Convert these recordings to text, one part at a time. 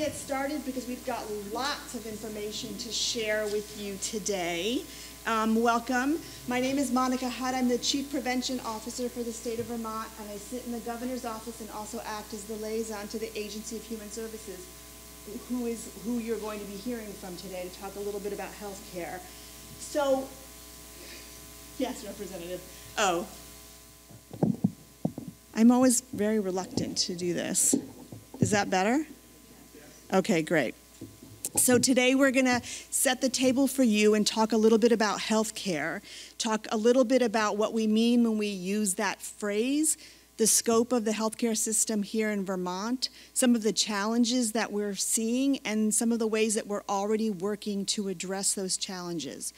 get started because we've got lots of information to share with you today. Um, welcome. My name is Monica Hutt. I'm the Chief Prevention Officer for the state of Vermont, and I sit in the governor's office and also act as the liaison to the Agency of Human Services, who is who you're going to be hearing from today to talk a little bit about health care. So, yes, Representative. Oh. I'm always very reluctant to do this. Is that better? Okay, great. So today we're going to set the table for you and talk a little bit about health care, talk a little bit about what we mean when we use that phrase, the scope of the healthcare system here in Vermont, some of the challenges that we're seeing, and some of the ways that we're already working to address those challenges.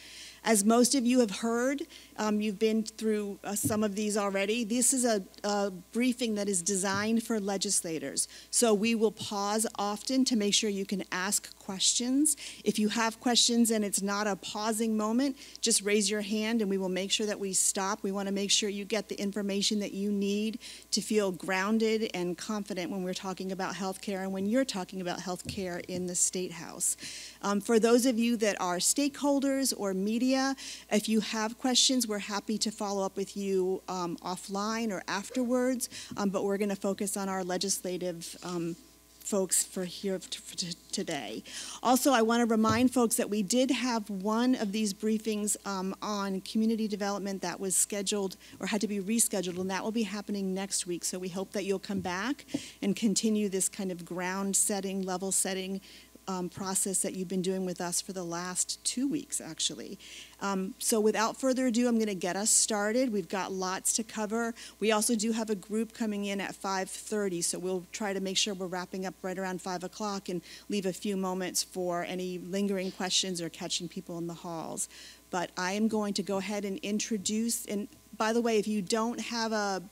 As most of you have heard, um, you've been through uh, some of these already. This is a, a, briefing that is designed for legislators. So we will pause often to make sure you can ask questions. If you have questions and it's not a pausing moment, just raise your hand and we will make sure that we stop. We want to make sure you get the information that you need to feel grounded and confident when we're talking about healthcare and when you're talking about healthcare in the State House. Um, for those of you that are stakeholders or media, if you have questions, we're happy to follow up with you um, offline or afterwards, um, but we're going to focus on our legislative um, folks for here for today. Also, I want to remind folks that we did have one of these briefings um, on community development that was scheduled or had to be rescheduled, and that will be happening next week. So we hope that you'll come back and continue this kind of ground setting, level setting um, process that you've been doing with us for the last two weeks, actually. Um, so without further ado, I'm going to get us started. We've got lots to cover. We also do have a group coming in at 5.30, so we'll try to make sure we're wrapping up right around 5 o'clock and leave a few moments for any lingering questions or catching people in the halls. But I am going to go ahead and introduce, and by the way, if you don't have a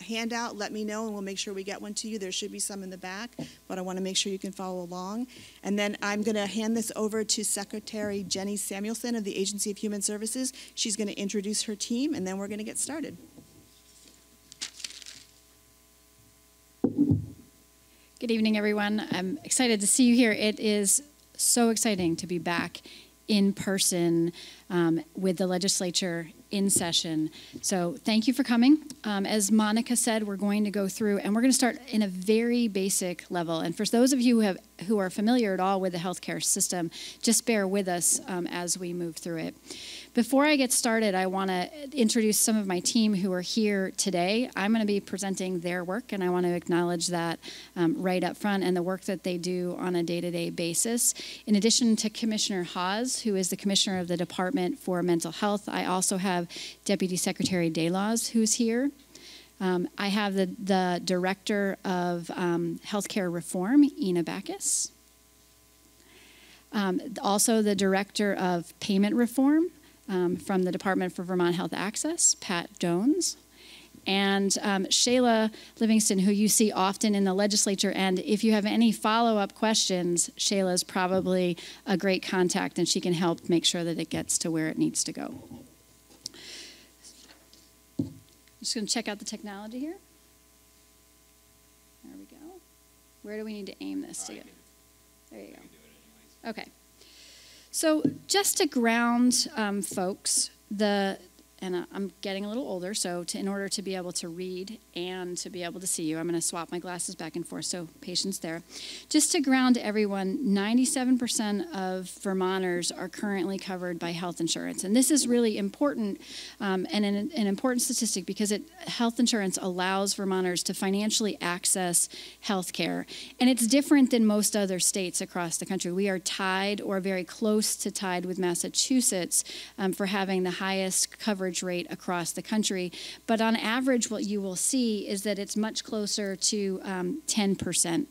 handout, let me know and we'll make sure we get one to you. There should be some in the back, but I want to make sure you can follow along. And then I'm going to hand this over to Secretary Jenny Samuelson of the Agency of Human Services. She's going to introduce her team and then we're going to get started. Good evening, everyone. I'm excited to see you here. It is so exciting to be back in person um, with the legislature in session. So thank you for coming. Um, as Monica said, we're going to go through and we're going to start in a very basic level. And for those of you who have who are familiar at all with the healthcare system, just bear with us um, as we move through it. Before I get started, I want to introduce some of my team who are here today. I'm going to be presenting their work, and I want to acknowledge that um, right up front and the work that they do on a day to day basis. In addition to Commissioner Hawes, who is the Commissioner of the Department for Mental Health, I also have Deputy Secretary Daloz, who's here. Um, I have the, the Director of um, Healthcare Reform, Ina Backus. Um, also, the Director of Payment Reform, um, from the Department for Vermont Health Access, Pat Jones. And um, Shayla Livingston, who you see often in the legislature. And if you have any follow up questions, Shayla is probably a great contact and she can help make sure that it gets to where it needs to go. I'm just going to check out the technology here. There we go. Where do we need to aim this to get? There you go. Okay. So, just to ground um, folks, the and uh, I'm getting a little older, so to, in order to be able to read and to be able to see you, I'm going to swap my glasses back and forth, so patience there. Just to ground everyone, 97% of Vermonters are currently covered by health insurance. And this is really important um, and an, an, important statistic because it, health insurance allows Vermonters to financially access health care. And it's different than most other states across the country. We are tied or very close to tied with Massachusetts um, for having the highest coverage coverage rate across the country. But on average, what you will see is that it's much closer to um, 10%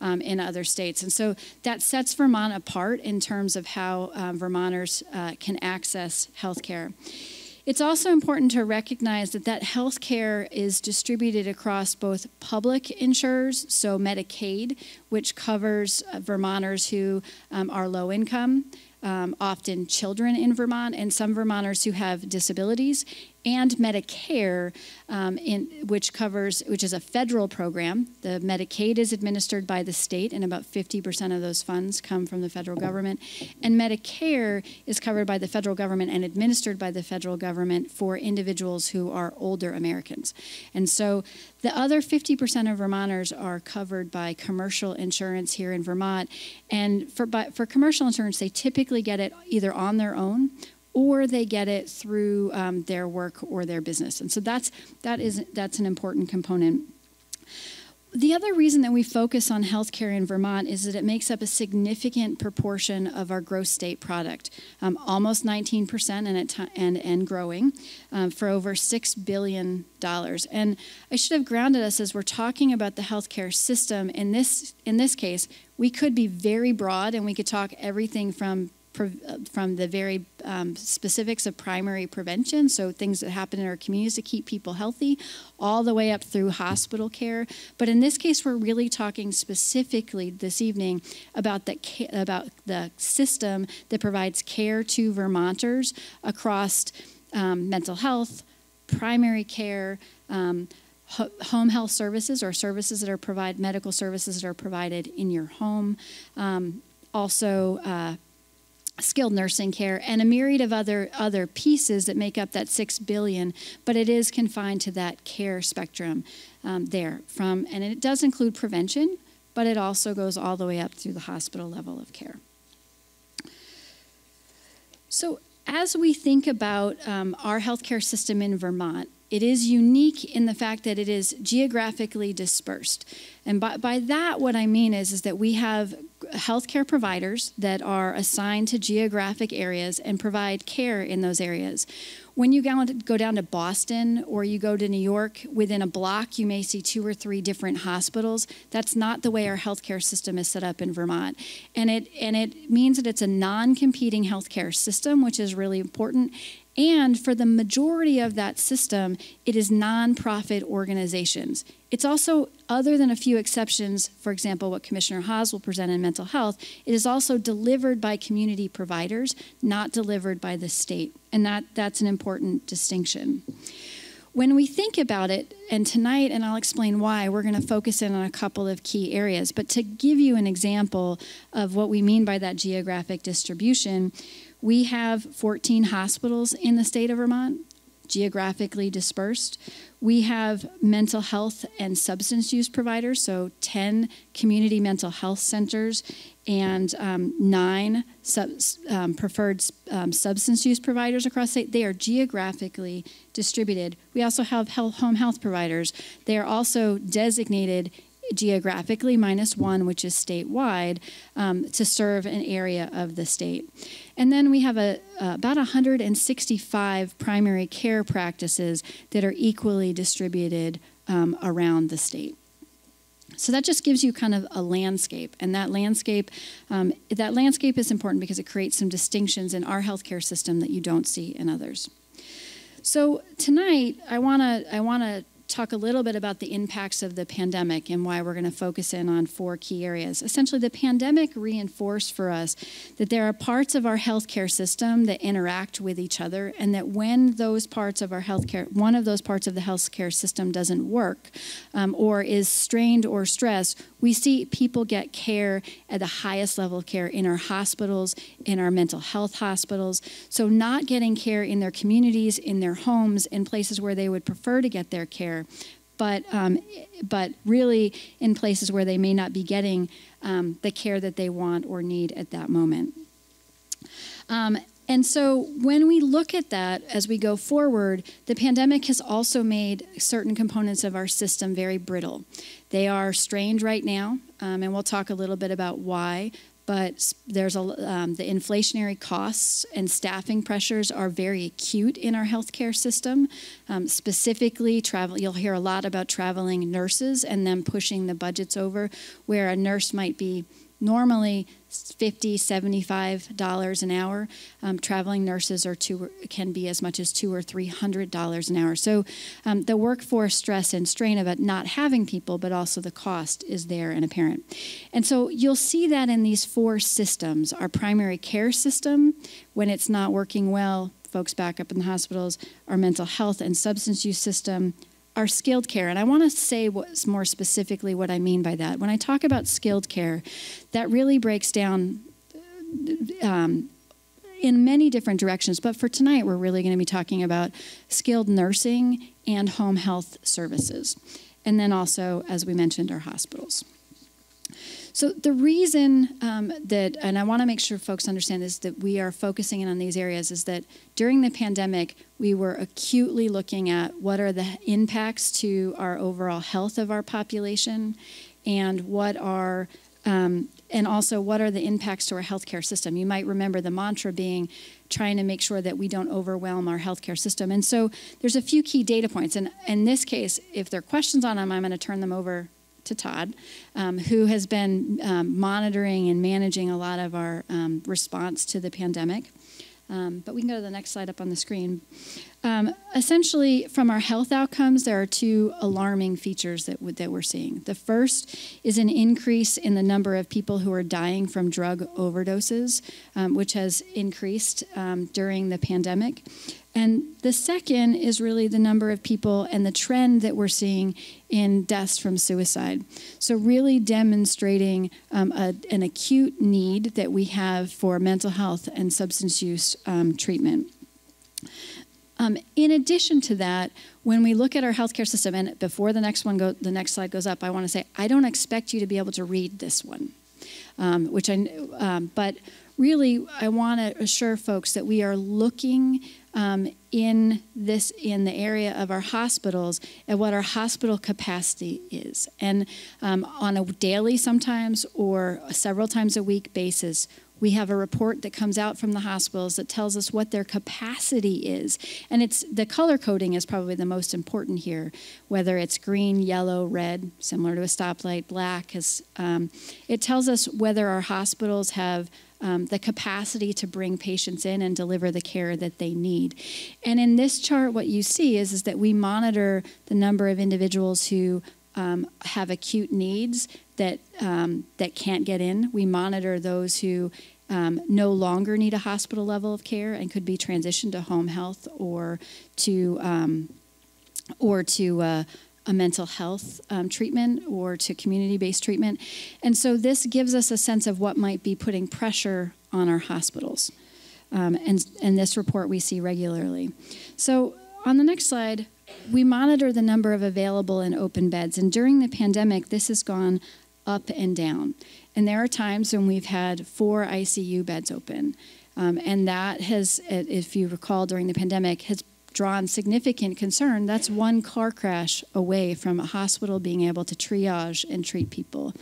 um, in other states. And so that sets Vermont apart in terms of how um, Vermonters uh, can access health care. It's also important to recognize that that health care is distributed across both public insurers, so Medicaid, which covers uh, Vermonters who um, are low income, um, often children in Vermont, and some Vermonters who have disabilities, and Medicare, um, in, which covers, which is a federal program. The Medicaid is administered by the state, and about 50% of those funds come from the federal government. And Medicare is covered by the federal government and administered by the federal government for individuals who are older Americans. And so the other 50% of Vermonters are covered by commercial insurance here in Vermont. And for, but for commercial insurance, they typically get it either on their own or they get it through um, their work or their business. And so that's that is that's an important component. The other reason that we focus on healthcare in Vermont is that it makes up a significant proportion of our gross state product, um, almost 19% and, and, and growing um, for over $6 billion. And I should have grounded us as we're talking about the healthcare system. In this, in this case, we could be very broad and we could talk everything from from the very um, specifics of primary prevention, so things that happen in our communities to keep people healthy, all the way up through hospital care. But in this case, we're really talking specifically this evening about the about the system that provides care to Vermonters across um, mental health, primary care. Um, home health services or services that are provide medical services that are provided in your home um, also uh, skilled nursing care and a myriad of other other pieces that make up that six billion but it is confined to that care spectrum um, there from and it does include prevention but it also goes all the way up through the hospital level of care. So as we think about um, our healthcare system in vermont it is unique in the fact that it is geographically dispersed. And by, by that, what I mean is, is that we have healthcare providers that are assigned to geographic areas and provide care in those areas. When you go down to Boston or you go to New York, within a block, you may see two or three different hospitals. That's not the way our healthcare system is set up in Vermont. And it, and it means that it's a non competing healthcare system, which is really important. And for the majority of that system, it is nonprofit organizations. It's also, other than a few exceptions, for example, what Commissioner Hawes will present in mental health, it is also delivered by community providers, not delivered by the state. And that, that's an important distinction. When we think about it, and tonight, and I'll explain why, we're going to focus in on a couple of key areas. But to give you an example of what we mean by that geographic distribution, we have 14 hospitals in the state of Vermont, geographically dispersed. We have mental health and substance use providers, so 10 community mental health centers and um, nine sub, um, preferred um, substance use providers across the state. They are geographically distributed. We also have health, home health providers. They are also designated geographically minus one, which is statewide, um, to serve an area of the state. And then we have a, uh, about 165 primary care practices that are equally distributed um, around the state. So that just gives you kind of a landscape, and that landscape, um, that landscape is important because it creates some distinctions in our healthcare system that you don't see in others. So tonight, I want to I want to talk a little bit about the impacts of the pandemic and why we're going to focus in on four key areas. Essentially, the pandemic reinforced for us that there are parts of our healthcare system that interact with each other, and that when those parts of our healthcare, one of those parts of the healthcare system doesn't work um, or is strained or stressed, we see people get care at the highest level of care in our hospitals, in our mental health hospitals. So, not getting care in their communities, in their homes, in places where they would prefer to get their care, but, um, but really in places where they may not be getting um, the care that they want or need at that moment. Um, and so when we look at that as we go forward, the pandemic has also made certain components of our system very brittle. They are strained right now, um, and we'll talk a little bit about why. But there's a, um, the inflationary costs and staffing pressures are very acute in our healthcare system. Um, specifically, travel. You'll hear a lot about traveling nurses and them pushing the budgets over, where a nurse might be normally 50 $75 an hour. Um, traveling nurses are two, can be as much as two or $300 an hour. So um, the workforce stress and strain of it not having people, but also the cost is there and apparent. And so you'll see that in these four systems our primary care system, when it's not working well, folks back up in the hospitals, our mental health and substance use system, our skilled care. And I want to say what's more specifically what I mean by that. When I talk about skilled care, that really breaks down um, in many different directions. But for tonight, we're really going to be talking about skilled nursing and home health services. And then also, as we mentioned, our hospitals. So the reason um, that, and I want to make sure folks understand this, that we are focusing in on these areas is that during the pandemic, we were acutely looking at what are the impacts to our overall health of our population, and what are um, and also what are the impacts to our healthcare system. You might remember the mantra being trying to make sure that we don't overwhelm our healthcare system. And so there's a few key data points. And in this case, if there are questions on them, I'm going to turn them over to Todd, um, who has been um, monitoring and managing a lot of our um, response to the pandemic. Um, but we can go to the next slide up on the screen. Um, essentially, from our health outcomes, there are two alarming features that, that we're seeing. The first is an increase in the number of people who are dying from drug overdoses, um, which has increased during the pandemic. And the second is really the number of people and the trend that we're seeing in deaths from suicide. So, really demonstrating um, a, an acute need that we have for mental health and substance use um, treatment. Um, in addition to that, when we look at our healthcare system, and before the next one go, the next slide goes up, I want to say I don't expect you to be able to read this one, um, which I, um, but really I want to assure folks that we are looking um, in this in the area of our hospitals at what our hospital capacity is. And um, on a daily sometimes or several times a week basis we have a report that comes out from the hospitals that tells us what their capacity is. And it's the color coding is probably the most important here whether it's green yellow red similar to a stoplight black is um, it tells us whether our hospitals have um, the capacity to bring patients in and deliver the care that they need. And in this chart, what you see is, is that we monitor the number of individuals who um, have acute needs that, um, that can't get in. We monitor those who um, no longer need a hospital level of care and could be transitioned to home health or to, um, or to uh, a mental health um, treatment or to community based treatment. And so this gives us a sense of what might be putting pressure on our hospitals. Um, and, and this report we see regularly. So on the next slide, we monitor the number of available and open beds. And during the pandemic, this has gone up and down. And there are times when we've had four ICU beds open. Um, and that has, if you recall, during the pandemic, has drawn significant concern, that's one car crash away from a hospital being able to triage and treat people.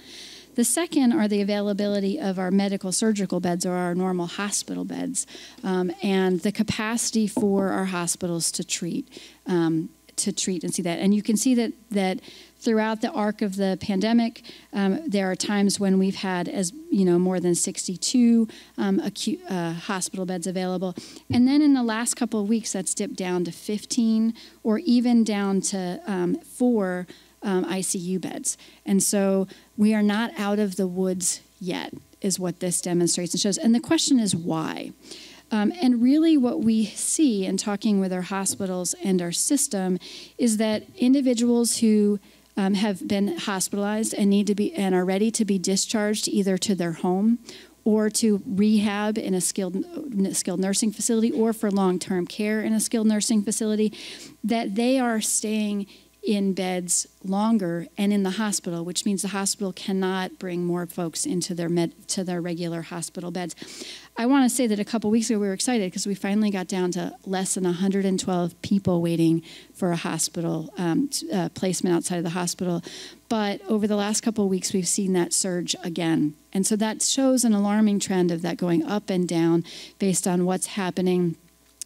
The second are the availability of our medical surgical beds or our normal hospital beds um, and the capacity for our hospitals to treat. Um, to treat and see that. And you can see that that throughout the arc of the pandemic, um, there are times when we've had as you know more than 62 um, acute uh, hospital beds available, and then in the last couple of weeks, that's dipped down to 15 or even down to um, four um, ICU beds. And so we are not out of the woods yet, is what this demonstrates and shows. And the question is why. Um, and really, what we see in talking with our hospitals and our system is that individuals who um, have been hospitalized and need to be and are ready to be discharged either to their home or to rehab in a skilled skilled nursing facility or for long-term care in a skilled nursing facility that they are staying in beds longer and in the hospital, which means the hospital cannot bring more folks into their med, to their regular hospital beds. I want to say that a couple weeks ago we were excited because we finally got down to less than 112 people waiting for a hospital um, uh, placement outside of the hospital. But over the last couple weeks, we've seen that surge again. And so that shows an alarming trend of that going up and down based on what's happening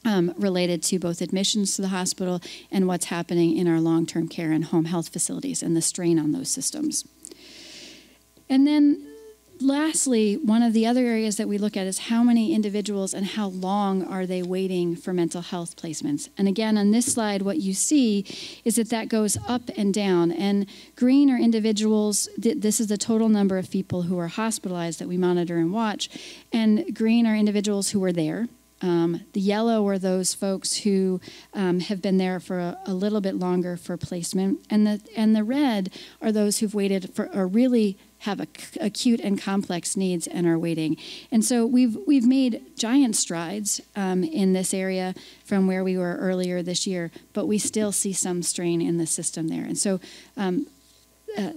um, related to both admissions to the hospital and what's happening in our long term care and home health facilities and the strain on those systems. And then lastly, one of the other areas that we look at is how many individuals and how long are they waiting for mental health placements. And again, on this slide, what you see is that that goes up and down. And green are individuals, th- this is the total number of people who are hospitalized that we monitor and watch. And green are individuals who are there. Um, the yellow are those folks who um, have been there for a, a, little bit longer for placement, and the and the red are those who've waited for or really have acute and complex needs and are waiting. And so we've we've made giant strides um, in this area from where we were earlier this year, but we still see some strain in the system there. And so. Um, uh,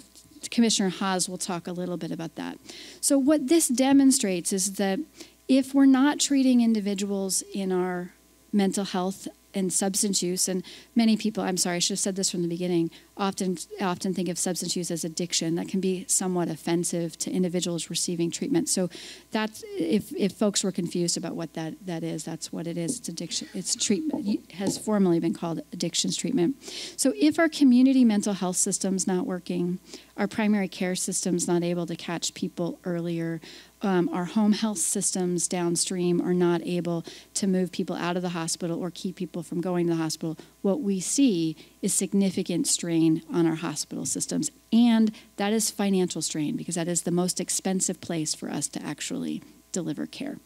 Commissioner Hawes will talk a little bit about that. So, what this demonstrates is that if we're not treating individuals in our mental health and substance use, and many people, I'm sorry, I should have said this from the beginning, often often think of substance use as addiction. That can be somewhat offensive to individuals receiving treatment. So that's if, if folks were confused about what that, that is, that's what it is. It's addiction. It's treatment has formally been called addictions treatment. So if our community mental health system's not working, our primary care system's not able to catch people earlier, um, our home health systems downstream are not able to move people out of the hospital or keep people from going to the hospital, what we see is significant strain on our hospital systems. And that is financial strain because that is the most expensive place for us to actually deliver care.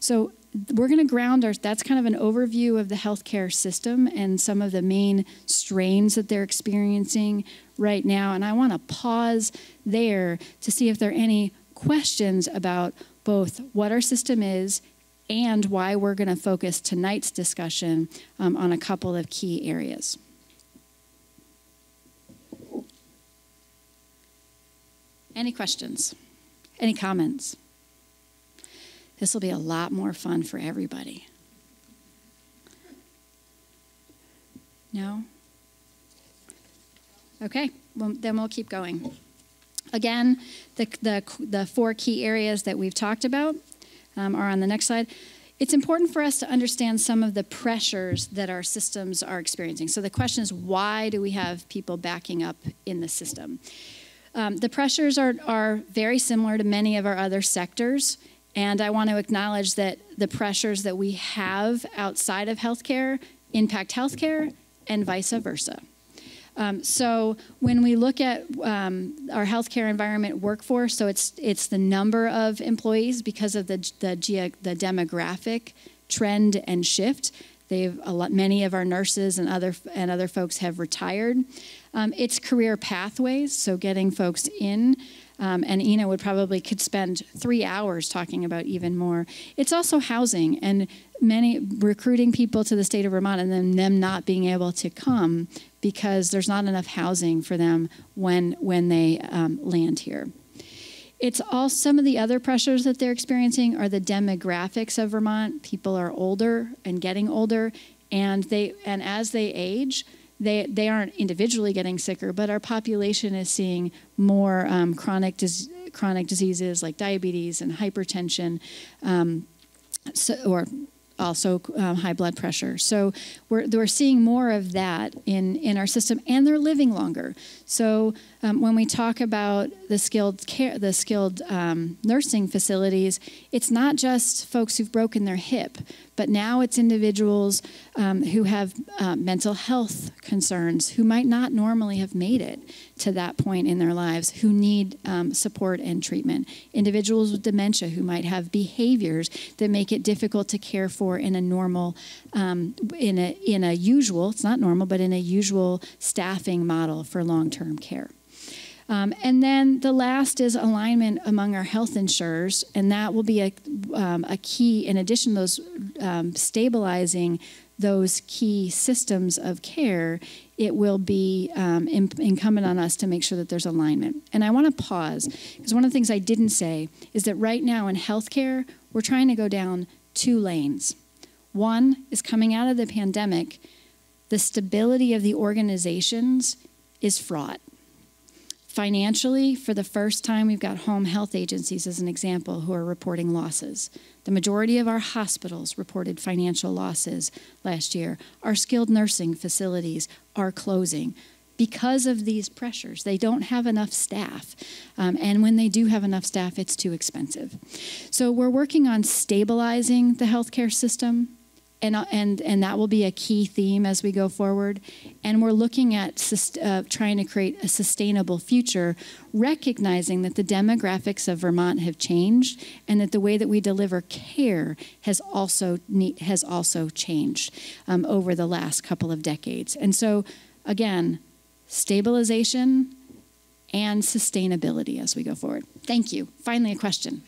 So we're going to ground our that's kind of an overview of the healthcare system and some of the main strains that they're experiencing right now and I want to pause there to see if there are any questions about both what our system is and why we're going to focus tonight's discussion um, on a couple of key areas. Any questions? Any comments? This will be a lot more fun for everybody. No? Okay, well, then we'll keep going. Again, the, the, the four key areas that we've talked about um, are on the next slide. It's important for us to understand some of the pressures that our systems are experiencing. So the question is, why do we have people backing up in the system? Um, the pressures are, are very similar to many of our other sectors. And I want to acknowledge that the pressures that we have outside of healthcare impact healthcare and vice versa. Um, so when we look at um, our healthcare environment workforce, so it's it's the number of employees because of the the, the demographic trend and shift. They've a lot, many of our nurses and other and other folks have retired. Um, it's career pathways, so getting folks in. Um, and Ina would probably could spend three hours talking about even more. It's also housing and many recruiting people to the state of Vermont and then them not being able to come because there's not enough housing for them when when they um, land here. It's all some of the other pressures that they're experiencing are the demographics of Vermont. People are older and getting older, and they and as they age, they they aren't individually getting sicker, but our population is seeing more um, chronic dis- chronic diseases like diabetes and hypertension, um, so, or also um, high blood pressure. So we're, we're seeing more of that in, in our system, and they're living longer. So um, when we talk about the skilled care, the skilled um, nursing facilities, it's not just folks who've broken their hip, but now it's individuals um, who have uh, mental health concerns who might not normally have made it to that point in their lives who need um, support and treatment. Individuals with dementia who might have behaviors that make it difficult to care for in a normal, um, in a in a usual. It's not normal, but in a usual staffing model for long-term care. Um, and then the last is alignment among our health insurers, and that will be a, um, a key, in addition to those um, stabilizing those key systems of care, it will be um, incumbent on us to make sure that there's alignment. And I want to pause, because one of the things I didn't say is that right now in healthcare, we're trying to go down two lanes. One is coming out of the pandemic, the stability of the organizations is fraught Financially, for the first time, we've got home health agencies as an example who are reporting losses. The majority of our hospitals reported financial losses last year. Our skilled nursing facilities are closing because of these pressures. They don't have enough staff. Um, and when they do have enough staff, it's too expensive. So we're working on stabilizing the healthcare system and, uh, and, and that will be a key theme as we go forward. And we're looking at uh, trying to create a sustainable future, recognizing that the demographics of Vermont have changed and that the way that we deliver care has also, has also changed um, over the last couple of decades. And so, again, stabilization and sustainability as we go forward. Thank you. Finally, a question.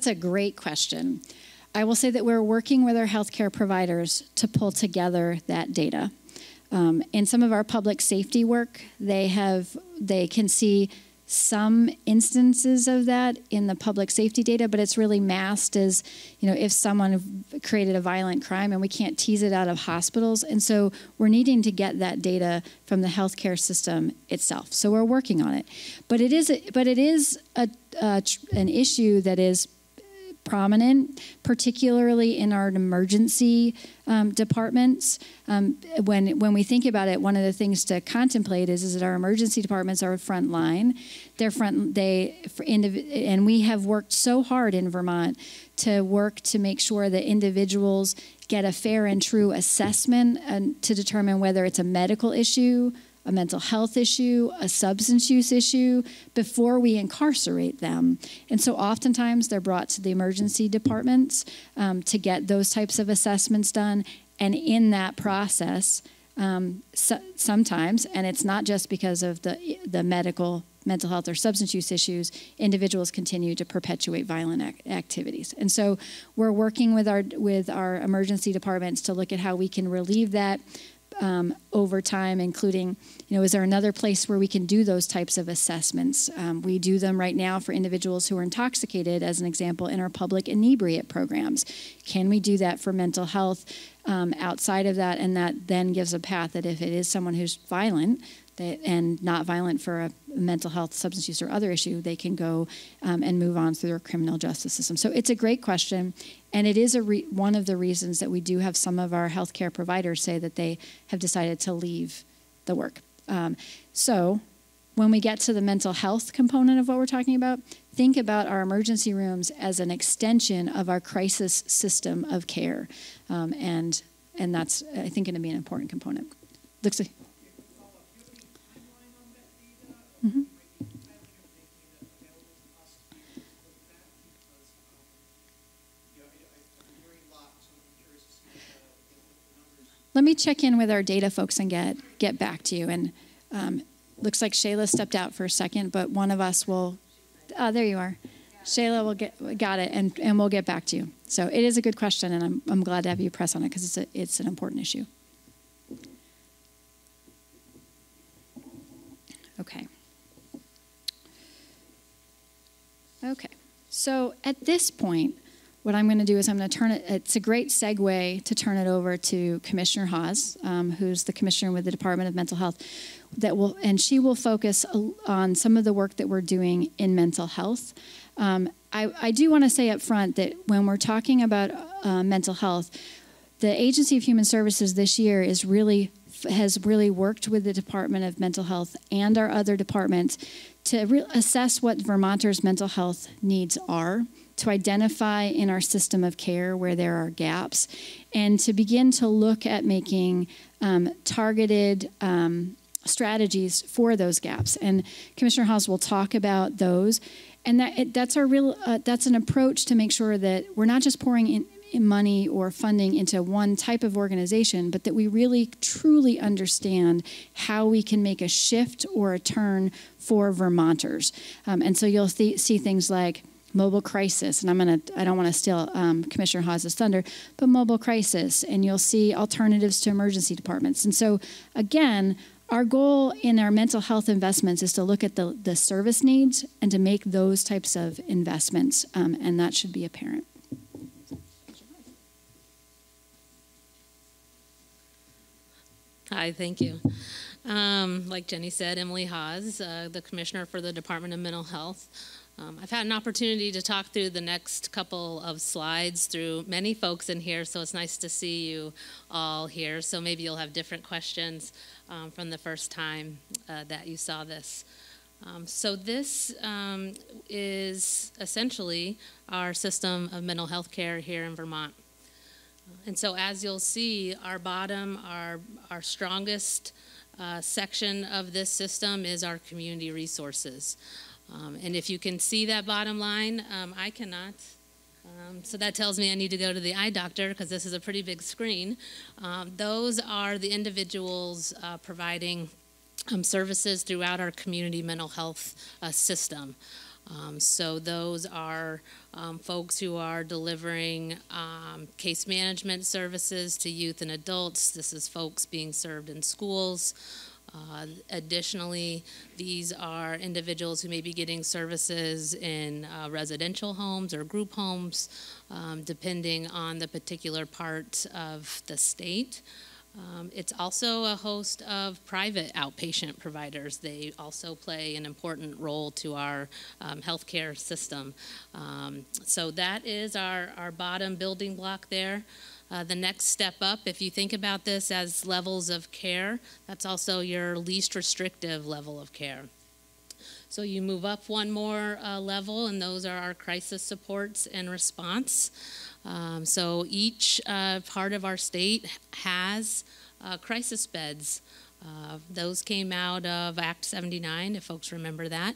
That's a great question. I will say that we're working with our healthcare providers to pull together that data. Um, in some of our public safety work, they have they can see some instances of that in the public safety data, but it's really masked as, you know, if someone created a violent crime and we can't tease it out of hospitals. And so we're needing to get that data from the healthcare system itself. So we're working on it. But it is, but it is a, a, an issue that is prominent, particularly in our emergency um, departments. Um, when when we think about it, one of the things to contemplate is, is that our emergency departments are front line. They're front they and we have worked so hard in Vermont to work to make sure that individuals get a fair and true assessment and to determine whether it's a medical issue a mental health issue, a substance use issue before we incarcerate them. And so oftentimes they're brought to the emergency departments um, to get those types of assessments done. And in that process, um, so, sometimes, and it's not just because of the, the medical, mental health, or substance use issues, individuals continue to perpetuate violent ac- activities. And so we're working with our, with our emergency departments to look at how we can relieve that um, over time, including, you know, is there another place where we can do those types of assessments? Um, we do them right now for individuals who are intoxicated, as an example, in our public inebriate programs. Can we do that for mental health um, outside of that? And that then gives a path that if it is someone who's violent, and not violent for a mental health, substance use, or other issue, they can go um, and move on through their criminal justice system. So it's a great question, and it is a one of the reasons that we do have some of our healthcare providers say that they have decided to leave the work. Um, so when we get to the mental health component of what we're talking about, think about our emergency rooms as an extension of our crisis system of care, um, and and that's I think going to be an important component. Looks like. Mm-hmm. Let me check in with our data folks and get get back to you. And um, looks like Shayla stepped out for a second, but one of us will. Oh, there you are. Shayla will get got it, and, and we'll get back to you. So it is a good question, and I'm I'm glad to have you press on it because it's a, it's an important issue. Okay. Okay, so at this point, what I'm going to do is I'm going to turn it, it's a great segue to turn it over to Commissioner Hawes, um, who's the commissioner with the Department of Mental Health, that will, and she will focus on some of the work that we're doing in mental health. Um, I, I, do want to say up front that when we're talking about uh, mental health, the Agency of Human Services this year is really has really worked with the Department of Mental Health and our other departments to assess what Vermonters' mental health needs are, to identify in our system of care where there are gaps, and to begin to look at making um, targeted um, strategies for those gaps. And Commissioner Hawes will talk about those. And that, that's our real, uh, that's an approach to make sure that we're not just pouring in, money or funding into one type of organization, but that we really truly understand how we can make a shift or a turn for Vermonters. Um, and so you'll see, see things like mobile crisis, and I'm gonna I don't want to steal um, Commissioner Hawes' thunder, but mobile crisis, and you'll see alternatives to emergency departments. And so again, our goal in our mental health investments is to look at the, the service needs and to make those types of investments, um, and that should be apparent. Hi, thank you. Um, like Jenny said, Emily Hawes, uh, the Commissioner for the Department of Mental Health. Um, I've had an opportunity to talk through the next couple of slides through many folks in here, so it's nice to see you all here. So maybe you'll have different questions um, from the first time uh, that you saw this. Um, so this um, is essentially our system of mental health care here in Vermont. And so as you'll see, our bottom, our, our strongest uh, section of this system is our community resources. Um, and if you can see that bottom line, um, I cannot. Um, so that tells me I need to go to the eye doctor because this is a pretty big screen. Um, those are the individuals uh, providing um, services throughout our community mental health uh, system. Um, so those are um, folks who are delivering um, case management services to youth and adults. This is folks being served in schools. Uh, additionally, these are individuals who may be getting services in uh, residential homes or group homes, um, depending on the particular part of the state. Um, it's also a host of private outpatient providers. They also play an important role to our um, healthcare system. Um, so that is our, our bottom building block there. Uh, the next step up, if you think about this as levels of care, that's also your least restrictive level of care. So you move up one more uh, level, and those are our crisis supports and response. Um, so each uh, part of our state has uh, crisis beds. Uh, those came out of Act 79, if folks remember that.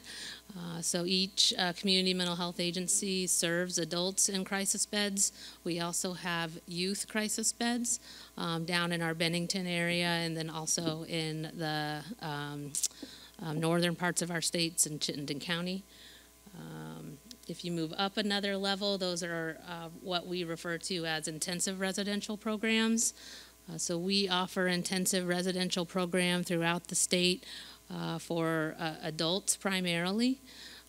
Uh, so each uh, community mental health agency serves adults in crisis beds. We also have youth crisis beds um, down in our Bennington area and then also in the um, um, northern parts of our states in Chittenden County. Um, if you move up another level, those are uh, what we refer to as intensive residential programs. Uh, so we offer intensive residential program throughout the state uh, for uh, adults primarily.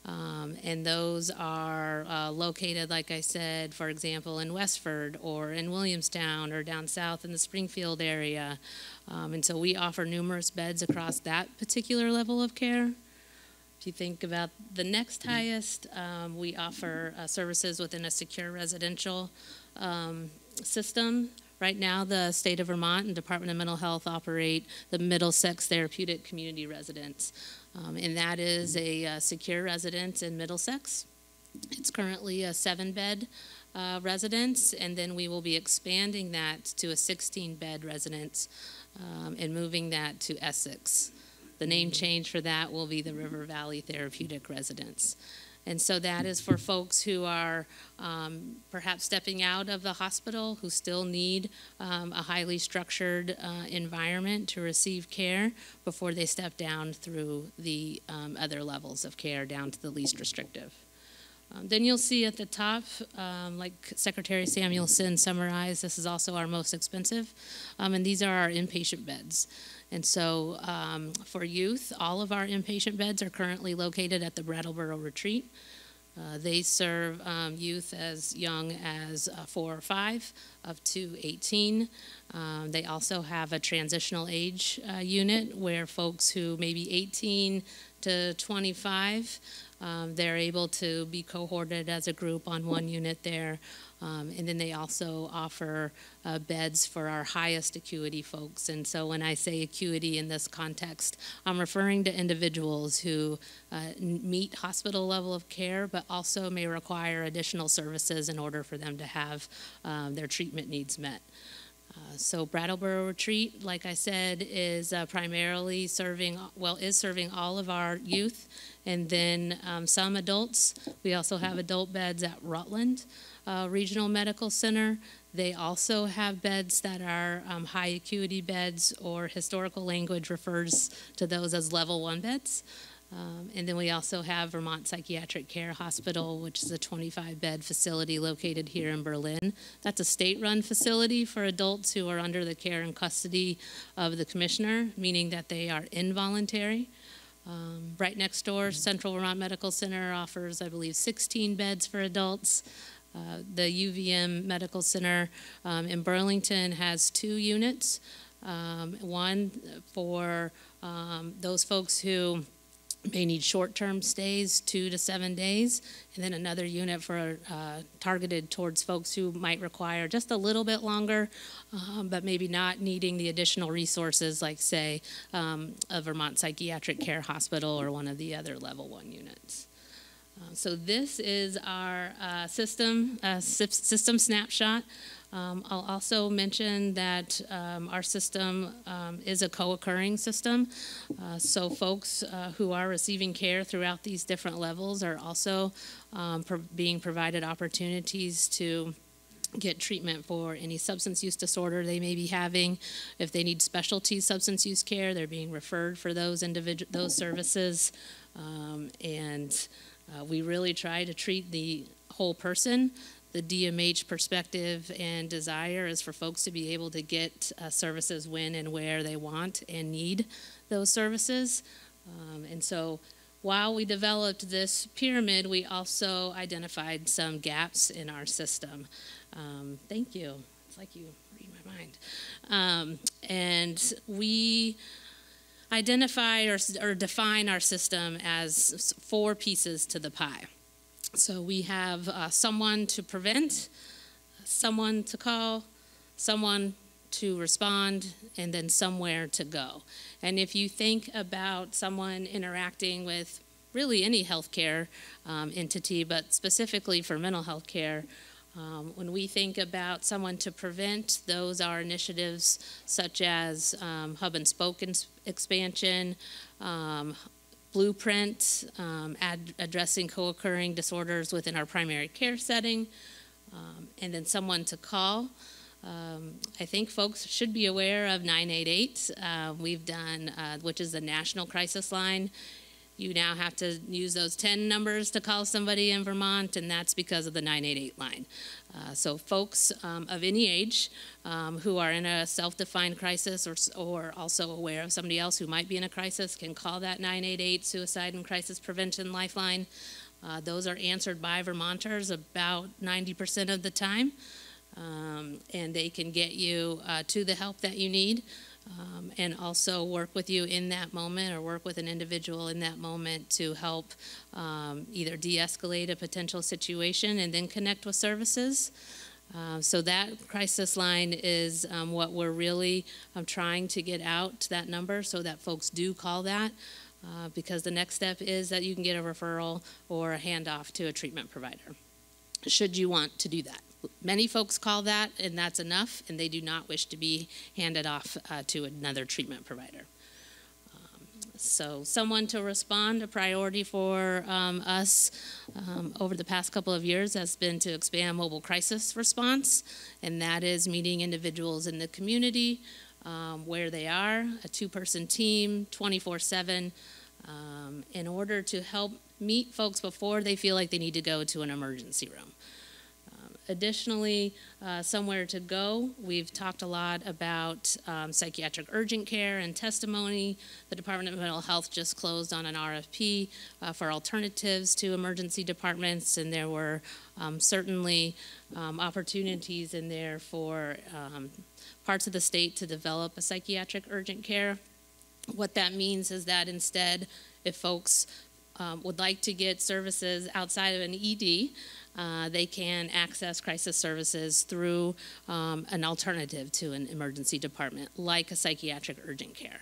Um, and those are uh, located, like I said, for example, in Westford or in Williamstown or down south in the Springfield area. Um, and so we offer numerous beds across that particular level of care. If you think about the next highest, um, we offer uh, services within a secure residential um, system. Right now, the state of Vermont and Department of Mental Health operate the Middlesex Therapeutic Community Residence, um, and that is a uh, secure residence in Middlesex. It's currently a seven bed uh, residence, and then we will be expanding that to a 16 bed residence um, and moving that to Essex. The name change for that will be the River Valley Therapeutic Residence. And so that is for folks who are um, perhaps stepping out of the hospital who still need um, a highly structured uh, environment to receive care before they step down through the um, other levels of care down to the least restrictive. Um, then you'll see at the top, um, like Secretary Samuelson summarized, this is also our most expensive, um, and these are our inpatient beds. And so um, for youth, all of our inpatient beds are currently located at the Brattleboro Retreat. Uh, they serve um, youth as young as uh, four or five up to 18. Um, they also have a transitional age uh, unit where folks who may be 18 to 25 um, they're able to be cohorted as a group on one unit there. Um, and then they also offer uh, beds for our highest acuity folks. And so when I say acuity in this context, I'm referring to individuals who uh, meet hospital level of care, but also may require additional services in order for them to have um, their treatment needs met. Uh, so Brattleboro Retreat, like I said, is uh, primarily serving, well, is serving all of our youth and then um, some adults. We also have adult beds at Rutland. Uh, Regional Medical Center. They also have beds that are um, high acuity beds, or historical language refers to those as level one beds. Um, and then we also have Vermont Psychiatric Care Hospital, which is a 25 bed facility located here in Berlin. That's a state run facility for adults who are under the care and custody of the commissioner, meaning that they are involuntary. Um, right next door, Central Vermont Medical Center offers, I believe, 16 beds for adults. Uh, the UVM Medical Center um, in Burlington has two units. Um, one for um, those folks who may need short-term stays, two to seven days, and then another unit for uh, targeted towards folks who might require just a little bit longer, um, but maybe not needing the additional resources, like say um, a Vermont Psychiatric Care Hospital or one of the other level one units. Uh, so this is our uh, system uh, system snapshot. Um, I'll also mention that um, our system um, is a co-occurring system. Uh, so folks uh, who are receiving care throughout these different levels are also um, pro being provided opportunities to get treatment for any substance use disorder they may be having. If they need specialty substance use care, they're being referred for those individual those services. Um, and uh, we really try to treat the whole person the DMH perspective and desire is for folks to be able to get uh, services when and where they want and need those services. Um, and so while we developed this pyramid, we also identified some gaps in our system. Um, thank you. It's like you read my mind. Um, and we identify or, or define our system as four pieces to the pie. So we have uh, someone to prevent, someone to call, someone to respond, and then somewhere to go. And if you think about someone interacting with really any healthcare um, entity, but specifically for mental health care, um, when we think about someone to prevent, those are initiatives such as um, hub and spoke expansion, um, blueprint, um, ad- addressing co occurring disorders within our primary care setting, um, and then someone to call. Um, I think folks should be aware of 988. Uh, we've done, uh, which is the national crisis line, you now have to use those 10 numbers to call somebody in Vermont, and that's because of the 988 line. Uh, so, folks um, of any age um, who are in a self defined crisis or, or also aware of somebody else who might be in a crisis can call that 988 Suicide and Crisis Prevention Lifeline. Uh, those are answered by Vermonters about 90% of the time, um, and they can get you uh, to the help that you need um, and also work with you in that moment or work with an individual in that moment to help um, either de escalate a potential situation and then connect with services. Uh, so that crisis line is um, what we're really um, trying to get out to that number so that folks do call that. Uh, because the next step is that you can get a referral or a handoff to a treatment provider, should you want to do that. Many folks call that, and that's enough, and they do not wish to be handed off uh, to another treatment provider. Um, so, someone to respond, a priority for um, us um, over the past couple of years has been to expand mobile crisis response, and that is meeting individuals in the community um, where they are, a two person team, 24 7, um, in order to help meet folks before they feel like they need to go to an emergency room. Additionally, uh, somewhere to go. We've talked a lot about um, psychiatric urgent care and testimony. The Department of Mental Health just closed on an RFP uh, for alternatives to emergency departments, and there were um, certainly um, opportunities in there for um, parts of the state to develop a psychiatric urgent care. What that means is that instead, if folks um, would like to get services outside of an ED, uh, they can access crisis services through um, an alternative to an emergency department, like a psychiatric urgent care.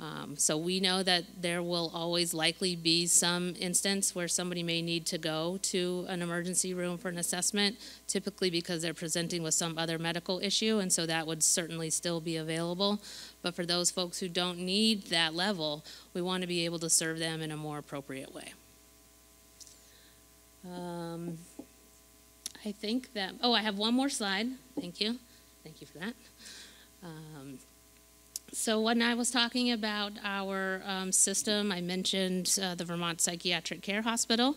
Um, so we know that there will always likely be some instance where somebody may need to go to an emergency room for an assessment, typically because they're presenting with some other medical issue, and so that would certainly still be available. But for those folks who don't need that level, we want to be able to serve them in a more appropriate way. Um, I think that, oh, I have one more slide. Thank you. Thank you for that. Um, so when I was talking about our um, system, I mentioned uh, the Vermont Psychiatric Care Hospital.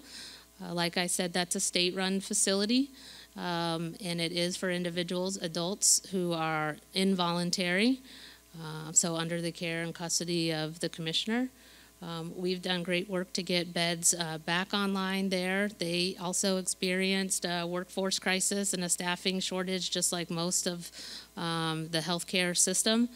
Uh, like I said, that's a state-run facility, um, and it is for individuals, adults who are involuntary, uh, so under the care and custody of the commissioner. Um, we've done great work to get beds uh, back online there. They also experienced a workforce crisis and a staffing shortage, just like most of um, the healthcare system.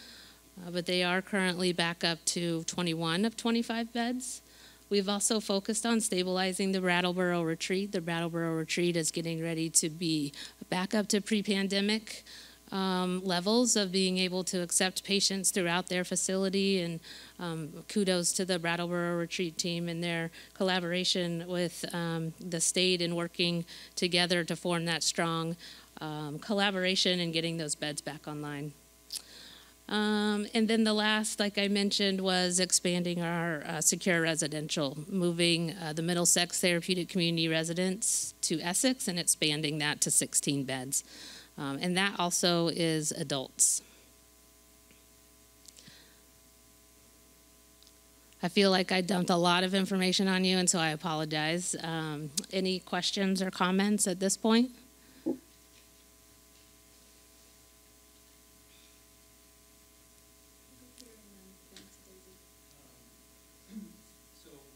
Uh, but they are currently back up to 21 of 25 beds. We've also focused on stabilizing the Brattleboro retreat. The Brattleboro retreat is getting ready to be back up to pre pandemic um, levels of being able to accept patients throughout their facility. And um, kudos to the Brattleboro retreat team and their collaboration with um, the state and working together to form that strong um, collaboration and getting those beds back online. Um, and then the last, like I mentioned, was expanding our uh, secure residential, moving uh, the Middlesex Therapeutic Community Residence to Essex and expanding that to 16 beds. Um, and that also is adults. I feel like I dumped a lot of information on you, and so I apologize. Um, any questions or comments at this point? So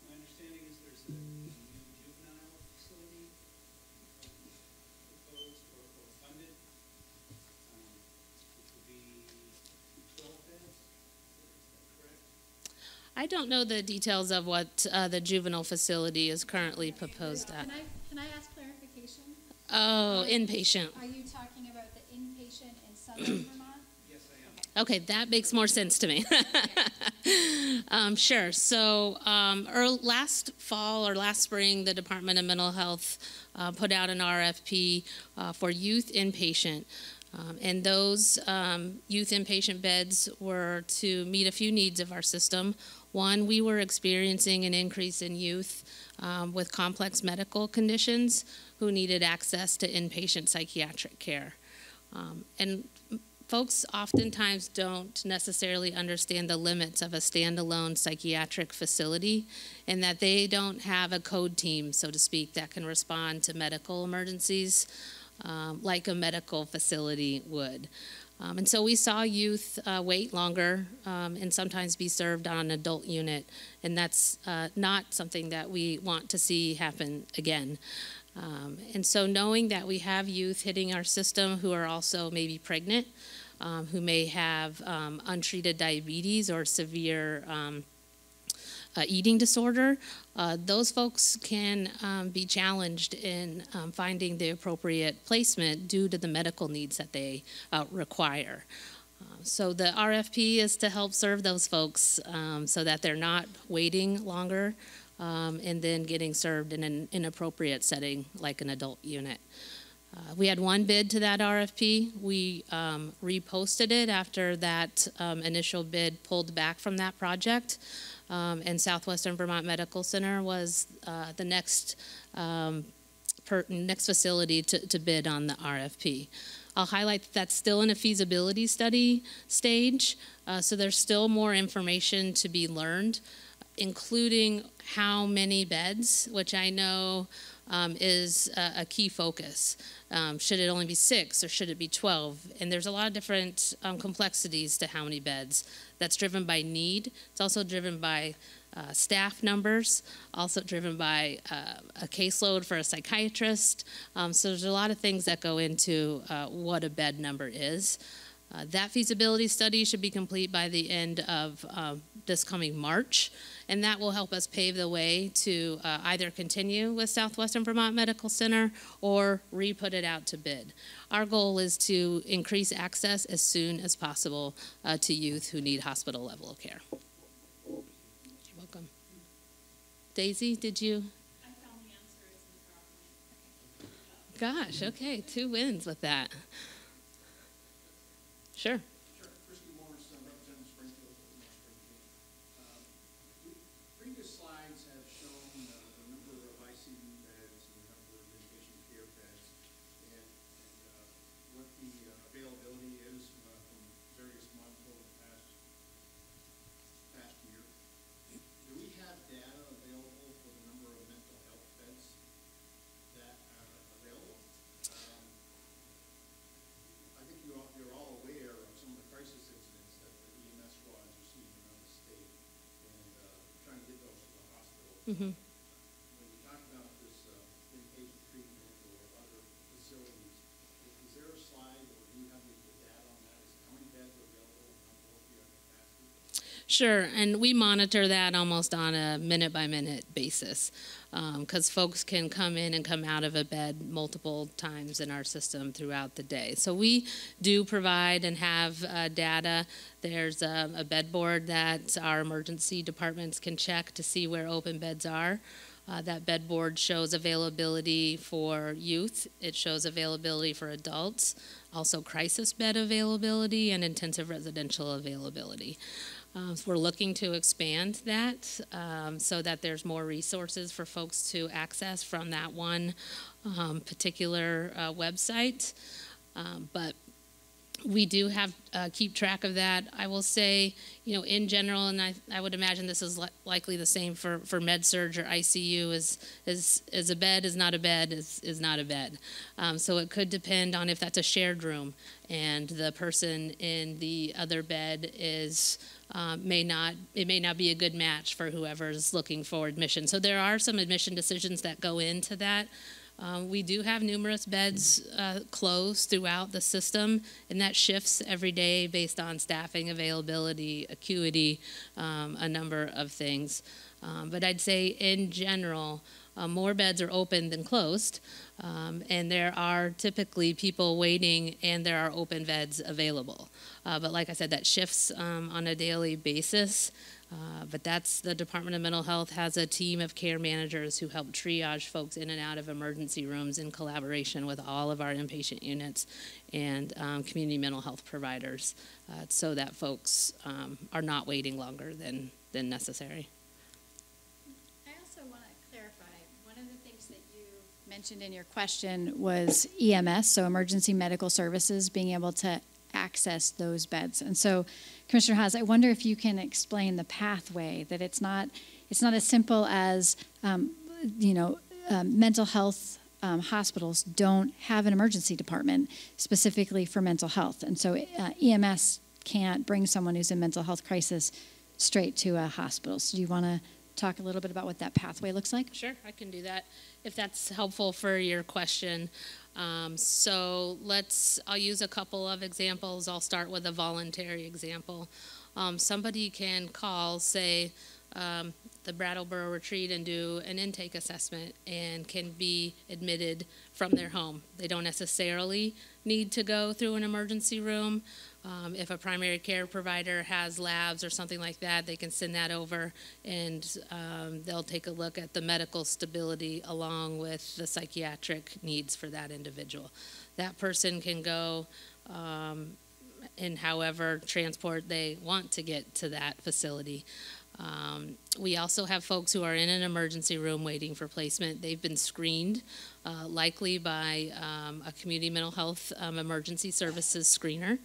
my understanding is there's a new juvenile facility proposed or, or funded, um, which will be twelve beds, is that correct? I don't know the details of what uh, the juvenile facility is currently proposed at. Can I, can I ask clarification? Oh, inpatient. Are you talking about the inpatient in southern Vermont? Yes, I am. Okay, that makes more sense to me. um, sure. So, um, earl last fall or last spring, the Department of Mental Health uh, put out an RFP uh, for youth inpatient. Um, and those um, youth inpatient beds were to meet a few needs of our system. One, we were experiencing an increase in youth um, with complex medical conditions who needed access to inpatient psychiatric care. Um, and folks oftentimes don't necessarily understand the limits of a standalone psychiatric facility and that they don't have a code team, so to speak, that can respond to medical emergencies um, like a medical facility would. Um, and so we saw youth uh, wait longer um, and sometimes be served on an adult unit, and that's uh, not something that we want to see happen again. Um, and so, knowing that we have youth hitting our system who are also maybe pregnant, um, who may have um, untreated diabetes or severe um, uh, eating disorder, uh, those folks can um, be challenged in um, finding the appropriate placement due to the medical needs that they uh, require. Uh, so the RFP is to help serve those folks um, so that they're not waiting longer um, and then getting served in an inappropriate setting like an adult unit. Uh, we had one bid to that RFP. We um, reposted it after that um, initial bid pulled back from that project. Um, and Southwestern Vermont Medical Center was uh, the next um, per, next facility to, to bid on the RFP. I'll highlight that that's still in a feasibility study stage, uh, so there's still more information to be learned, including how many beds, which I know um, is a, a, key focus. Um, should it only be six or should it be 12? And there's a lot of different um, complexities to how many beds. That's driven by need. It's also driven by uh, staff numbers, also driven by uh, a caseload for a psychiatrist. Um, so there's a lot of things that go into uh, what a bed number is. Uh, that feasibility study should be complete by the end of uh, this coming March, and that will help us pave the way to uh, either continue with Southwestern Vermont Medical Center or re-put it out to bid. Our goal is to increase access as soon as possible uh, to youth who need hospital level of care. You're welcome. Daisy, did you? Gosh, okay, two wins with that. Sure. Mm-hmm. Sure, and we monitor that almost on a minute by minute basis because folks can come in and come out of a bed multiple times in our system throughout the day. So we do provide and have uh, data. There's a, a bed board that our emergency departments can check to see where open beds are. Uh, that bed board shows availability for youth, it shows availability for adults, also crisis bed availability, and intensive residential availability. Um, so we're looking to expand that um, so that there's more resources for folks to access from that one um, particular uh, website. Um, but we do have uh, keep track of that. I will say, you know, in general, and I, I would imagine this is li- likely the same for, for med surge or ICU. Is is is a bed is not a bed is is not a bed. Um, so it could depend on if that's a shared room and the person in the other bed is um, may not it may not be a good match for whoever's looking for admission. So there are some admission decisions that go into that. Um, we do have numerous beds uh, closed throughout the system, and that shifts every day based on staffing availability, acuity, um, a number of things. Um, but I'd say in general, uh, more beds are open than closed, um, and there are typically people waiting, and there are open beds available. Uh, but like I said, that shifts um, on a daily basis. Uh, but that's the Department of Mental Health has a team of care managers who help triage folks in and out of emergency rooms in collaboration with all of our inpatient units and um, community mental health providers, uh, so that folks um, are not waiting longer than than necessary. I also want to clarify, one of the things that you mentioned in your question was EMS, so emergency medical services, being able to access those beds. And so, Commissioner Hawes, I wonder if you can explain the pathway, that it's not, it's not as simple as, um, you know, um, mental health um, hospitals don't have an emergency department specifically for mental health. And so uh, EMS can't bring someone who's in mental health crisis straight to a hospital. So do you want to talk a little bit about what that pathway looks like? Sure, I can do that if that's helpful for your question. Um, so let's, I'll use a couple of examples. I'll start with a voluntary example. Um, somebody can call, say, um, the Brattleboro Retreat and do an intake assessment and can be admitted from their home. They don't necessarily need to go through an emergency room. Um, if a primary care provider has labs or something like that, they can send that over and um, they'll take a look at the medical stability along with the psychiatric needs for that individual. That person can go um, in however transport they want to get to that facility. Um, we also have folks who are in an emergency room waiting for placement. They've been screened, uh, likely by um, a community mental health um, emergency services screener,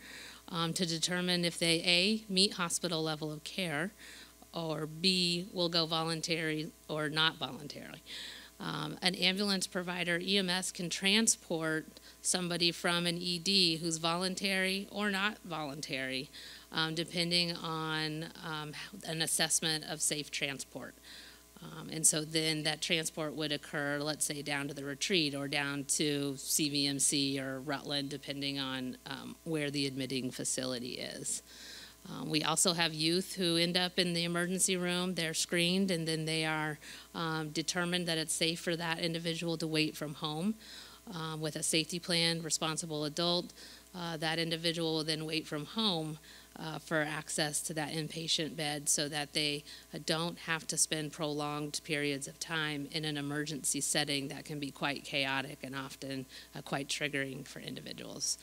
um, to determine if they A, meet hospital level of care, or B, will go voluntary or not voluntarily. Um, an ambulance provider, EMS, can transport somebody from an ED who's voluntary or not voluntary um, depending on um, an assessment of safe transport. Um, and so then that transport would occur, let's say, down to the retreat or down to CVMC or Rutland, depending on um, where the admitting facility is. Um, we also have youth who end up in the emergency room. They're screened and then they are um, determined that it's safe for that individual to wait from home um, with a safety plan, responsible adult. Uh, that individual will then wait from home uh, for access to that inpatient bed so that they uh, don't have to spend prolonged periods of time in an emergency setting that can be quite chaotic and often uh, quite triggering for individuals.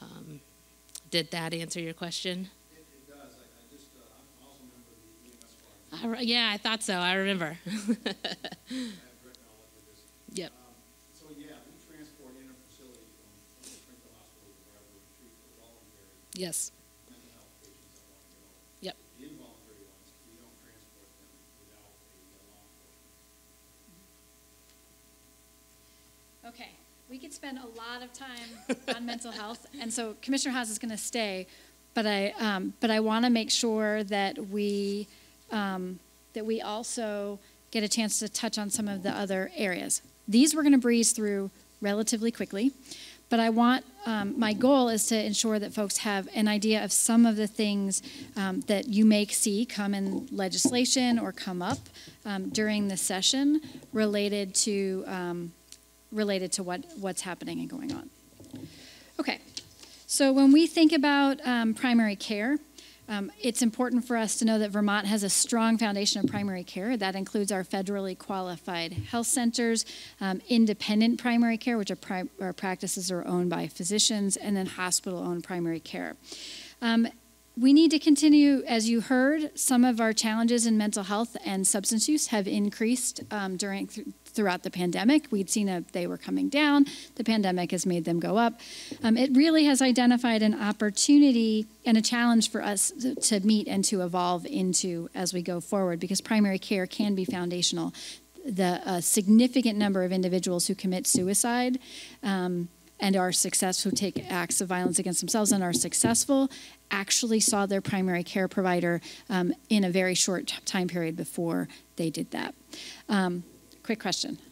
Um, did that answer your question? It, it does, I, I just, uh, I'm also a member of the EMS squad. I re- yeah, I thought so. I remember. I have direct knowledge of this. Yep. Um, So, yeah, we transport in a facility from, from Springfield Hospital to Brattleboro Retreat for voluntary yes. mental health patients that want to go. Yep. The involuntary ones, we don't transport them without a uh, law enforcement. Okay, we could spend a lot of time on mental health, and so Commissioner Hawes is going to stay, but I, um, but I want to make sure that we, um, that we also get a chance to touch on some of the other areas. These we're going to breeze through relatively quickly, but I want um, my goal is to ensure that folks have an idea of some of the things um, that you may see come in legislation or come up um, during the session related to um, related to what what's happening and going on. Okay, so when we think about um, primary care, um, it's important for us to know that Vermont has a strong foundation of primary care. That includes our federally qualified health centers, um, independent primary care, which are, pri- practices are owned by physicians, and then hospital owned primary care. Um, we need to continue, as you heard, some of our challenges in mental health and substance use have increased um, during th- throughout the pandemic. We'd seen a, they were coming down. The pandemic has made them go up. Um, it really has identified an opportunity and a challenge for us to, meet and to evolve into as we go forward because primary care can be foundational. The uh, significant number of individuals who commit suicide. Um, and are successful, who take acts of violence against themselves and are successful, actually saw their primary care provider um, in a very short time period before they did that. Quick question.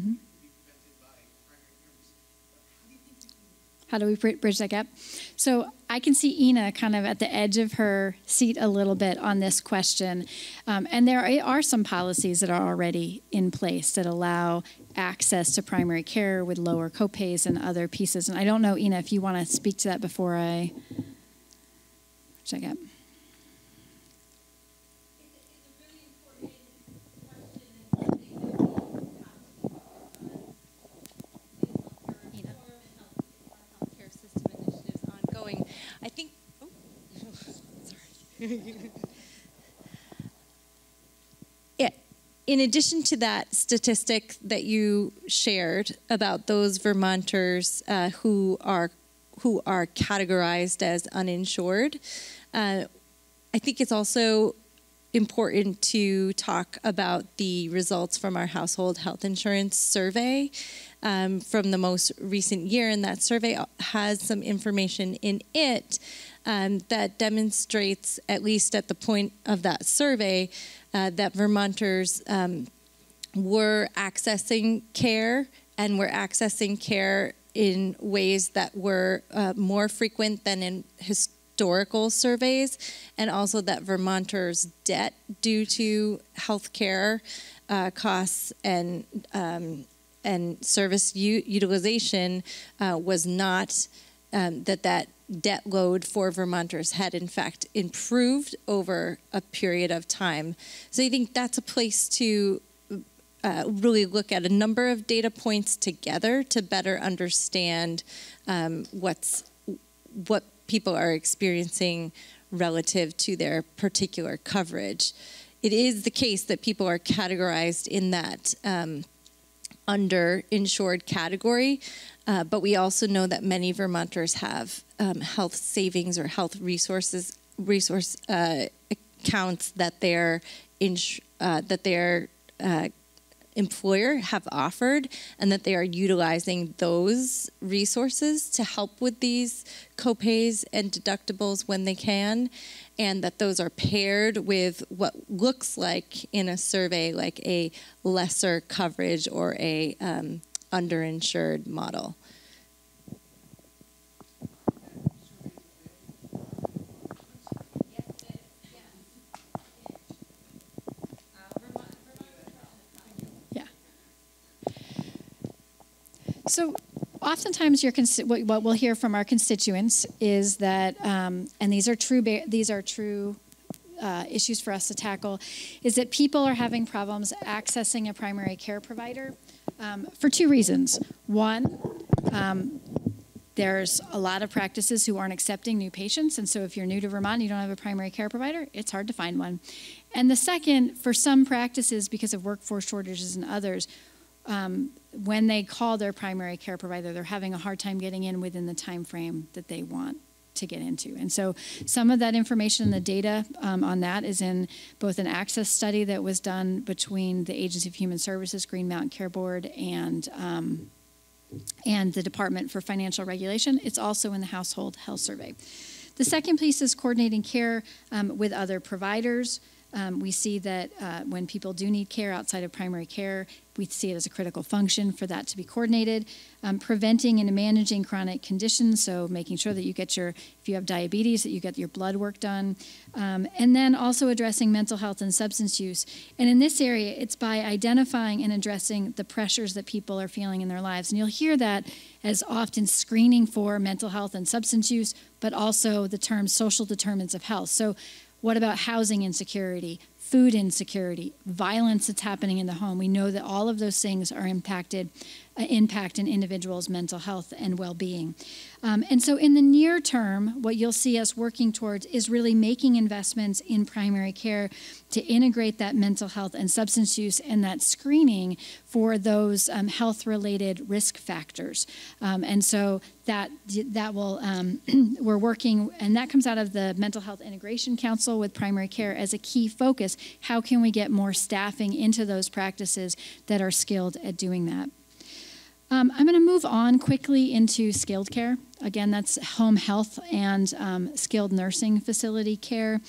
Mm-hmm. How do we bridge that gap? So I can see Ena kind of at the edge of her seat a little bit on this question. Um, and there are some policies that are already in place that allow access to primary care with lower copays and other pieces. And I don't know, Ena, if you want to speak to that before I check out. in addition to that statistic that you shared about those Vermonters uh, who are who are categorized as uninsured, uh, I think it's also important to talk about the results from our household health insurance survey um, from the most recent year, and that survey has some information in it um, that demonstrates, at least at the point of that survey, uh, that Vermonters um, were accessing care and were accessing care in ways that were uh, more frequent than in historical surveys, and also that Vermonters' debt due to health care uh, costs and um, and service utilization uh, was not um, that that debt load for Vermonters had in fact improved over a period of time. So I think that's a place to uh, really look at a number of data points together to better understand um, what's what people are experiencing relative to their particular coverage. It is the case that people are categorized in that um, underinsured category, uh, but we also know that many Vermonters have um, health savings or health resources resource uh, accounts that their uh, that their uh, employer have offered, and that they are utilizing those resources to help with these copays and deductibles when they can, and that those are paired with what looks like in a survey like a lesser coverage or a um, underinsured model. So oftentimes, what, what we'll hear from our constituents is that, um, and these are true. These are true uh, issues for us to tackle is that people are having problems accessing a primary care provider um, for two reasons. One, um, there's a lot of practices who aren't accepting new patients, and so if you're new to Vermont, you don't have a primary care provider, it's hard to find one. And the second, for some practices, because of workforce shortages and others, um, when they call their primary care provider, they're having a hard time getting in within the time frame that they want to get into. And so some of that information and the data um, on that is in both an access study that was done between the Agency of Human Services, Green Mountain Care Board, and um, and the Department for Financial Regulation. It's also in the Household Health Survey. The second piece is coordinating care um, with other providers. Um, we see that uh, when people do need care outside of primary care, we see it as a critical function for that to be coordinated. Um, preventing and managing chronic conditions, so making sure that you get your, if you have diabetes, that you get your blood work done. Um, and then also addressing mental health and substance use. And in this area, it's by identifying and addressing the pressures that people are feeling in their lives. And you'll hear that as often screening for mental health and substance use, but also the term social determinants of health. So what about housing insecurity, food insecurity, violence that's happening in the home? We know that all of those things are impacted, impact an individual's mental health and well-being. Um, and so, in the near term, what you'll see us working towards is really making investments in primary care to integrate that mental health and substance use and that screening for those um, health related risk factors. Um, and so, that, that will, um, we're working, and that comes out of the Mental Health Integration Council with primary care as a key focus. How can we get more staffing into those practices that are skilled at doing that? Um, I'm going to move on quickly into skilled care. Again, that's home health and um, skilled nursing facility care.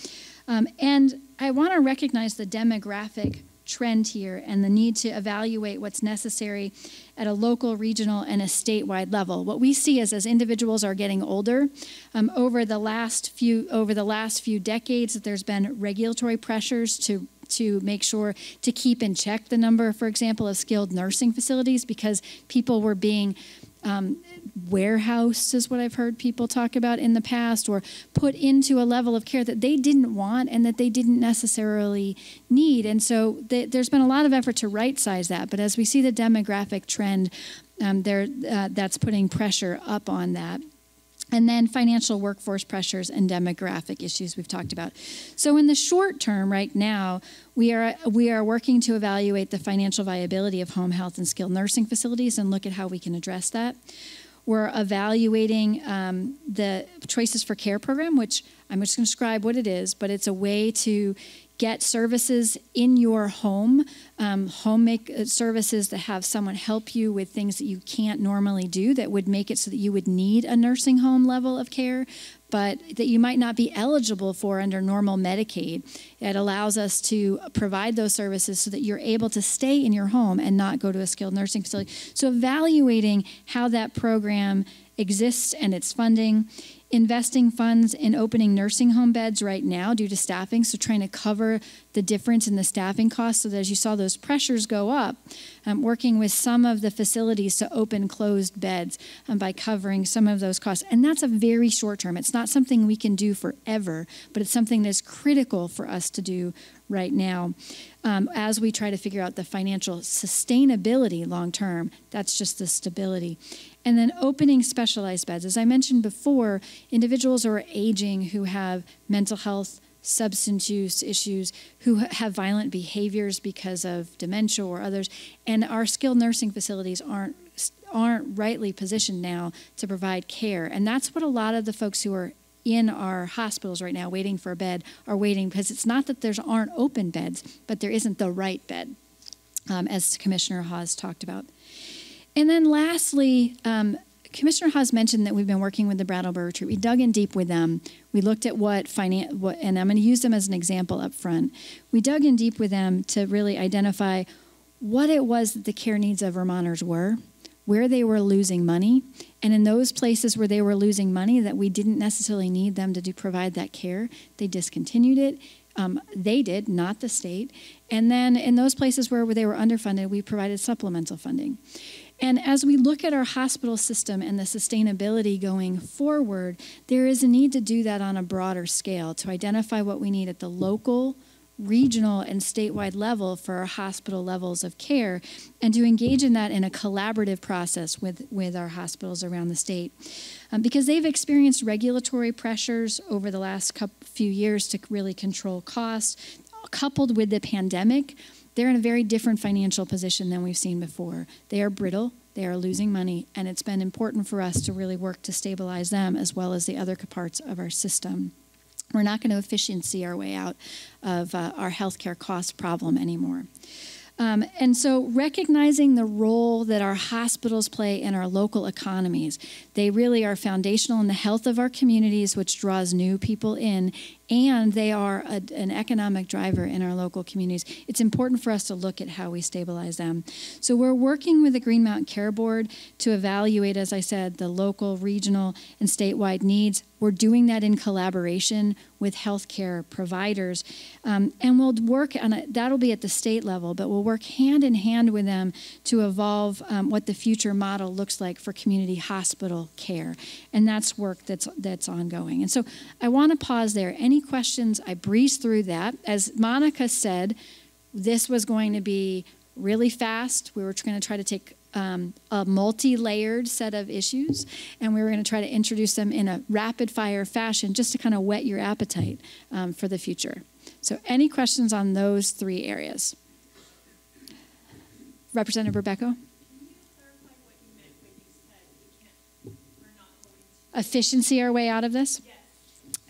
Um, and I want to recognize the demographic trend here and the need to evaluate what's necessary at a local, regional, and a statewide level. What we see is as individuals are getting older, um, over the last few over the last few decades, that there's been regulatory pressures to to make sure to keep in check the number, for example, of skilled nursing facilities because people were being um, warehoused, is what I've heard people talk about in the past, or put into a level of care that they didn't want and that they didn't necessarily need. And so th- there's been a lot of effort to right size that. But as we see the demographic trend, um, there, uh, that's putting pressure up on that. And then financial workforce pressures and demographic issues we've talked about. So in the short term, right now, we are we are working to evaluate the financial viability of home health and skilled nursing facilities and look at how we can address that. We're evaluating um, the Choices for Care program, which I'm just going to describe what it is, but it's a way to get services in your home, um, home make uh, services that have someone help you with things that you can't normally do that would make it so that you would need a nursing home level of care, but that you might not be eligible for under normal Medicaid. It allows us to provide those services so that you're able to stay in your home and not go to a skilled nursing facility. So, evaluating how that program exists and its funding investing funds in opening nursing home beds right now due to staffing, so trying to cover the difference in the staffing costs so that as you saw those pressures go up, um, working with some of the facilities to open closed beds um, by covering some of those costs. And that's a very short term. It's not something we can do forever, but it's something that's critical for us to do right now um, as we try to figure out the financial sustainability long term. That's just the stability. And then opening specialized beds. As I mentioned before, individuals who are aging who have mental health, substance use issues, who have violent behaviors because of dementia or others, and our skilled nursing facilities aren't aren't rightly positioned now to provide care. And that's what a lot of the folks who are in our hospitals right now waiting for a bed are waiting because it's not that there aren't open beds, but there isn't the right bed, um, as Commissioner Hawes talked about. And then lastly, um, Commissioner Hawes mentioned that we've been working with the Brattleboro Retreat. We dug in deep with them. We looked at what finance, what, and I'm going to use them as an example up front. We dug in deep with them to really identify what it was that the care needs of Vermonters were, where they were losing money, and in those places where they were losing money that we didn't necessarily need them to do, provide that care, they discontinued it. Um, they did, not the state. And then in those places where they were underfunded, we provided supplemental funding. And as we look at our hospital system and the sustainability going forward, there is a need to do that on a broader scale to identify what we need at the local, regional, and statewide level for our hospital levels of care and to engage in that in a collaborative process with, with our hospitals around the state. Um, because they've experienced regulatory pressures over the last couple, few years to really control costs, coupled with the pandemic they're in a very different financial position than we've seen before. They are brittle, they are losing money, and it's been important for us to really work to stabilize them as well as the other parts of our system. We're not going to efficiency our way out of uh, our healthcare cost problem anymore. Um, and so, recognizing the role that our hospitals play in our local economies, they really are foundational in the health of our communities, which draws new people in, and they are a, an economic driver in our local communities. It's important for us to look at how we stabilize them. So we're working with the Green Mountain Care Board to evaluate, as I said, the local, regional, and statewide needs. We're doing that in collaboration with healthcare providers, um, and we'll work on it. That'll be at the state level, but we'll work hand in hand with them to evolve um, what the future model looks like for community hospital care, and that's work that's that's ongoing. And so I want to pause there. Any questions, I breezed through that. As Monica said, this was going to be really fast. We were going to try to take um, a multi layered set of issues, and we were going to try to introduce them in a rapid fire fashion just to kind of whet your appetite um, for the future. So, any questions on those three areas? Representative Rebecca? Efficiency our way out of this?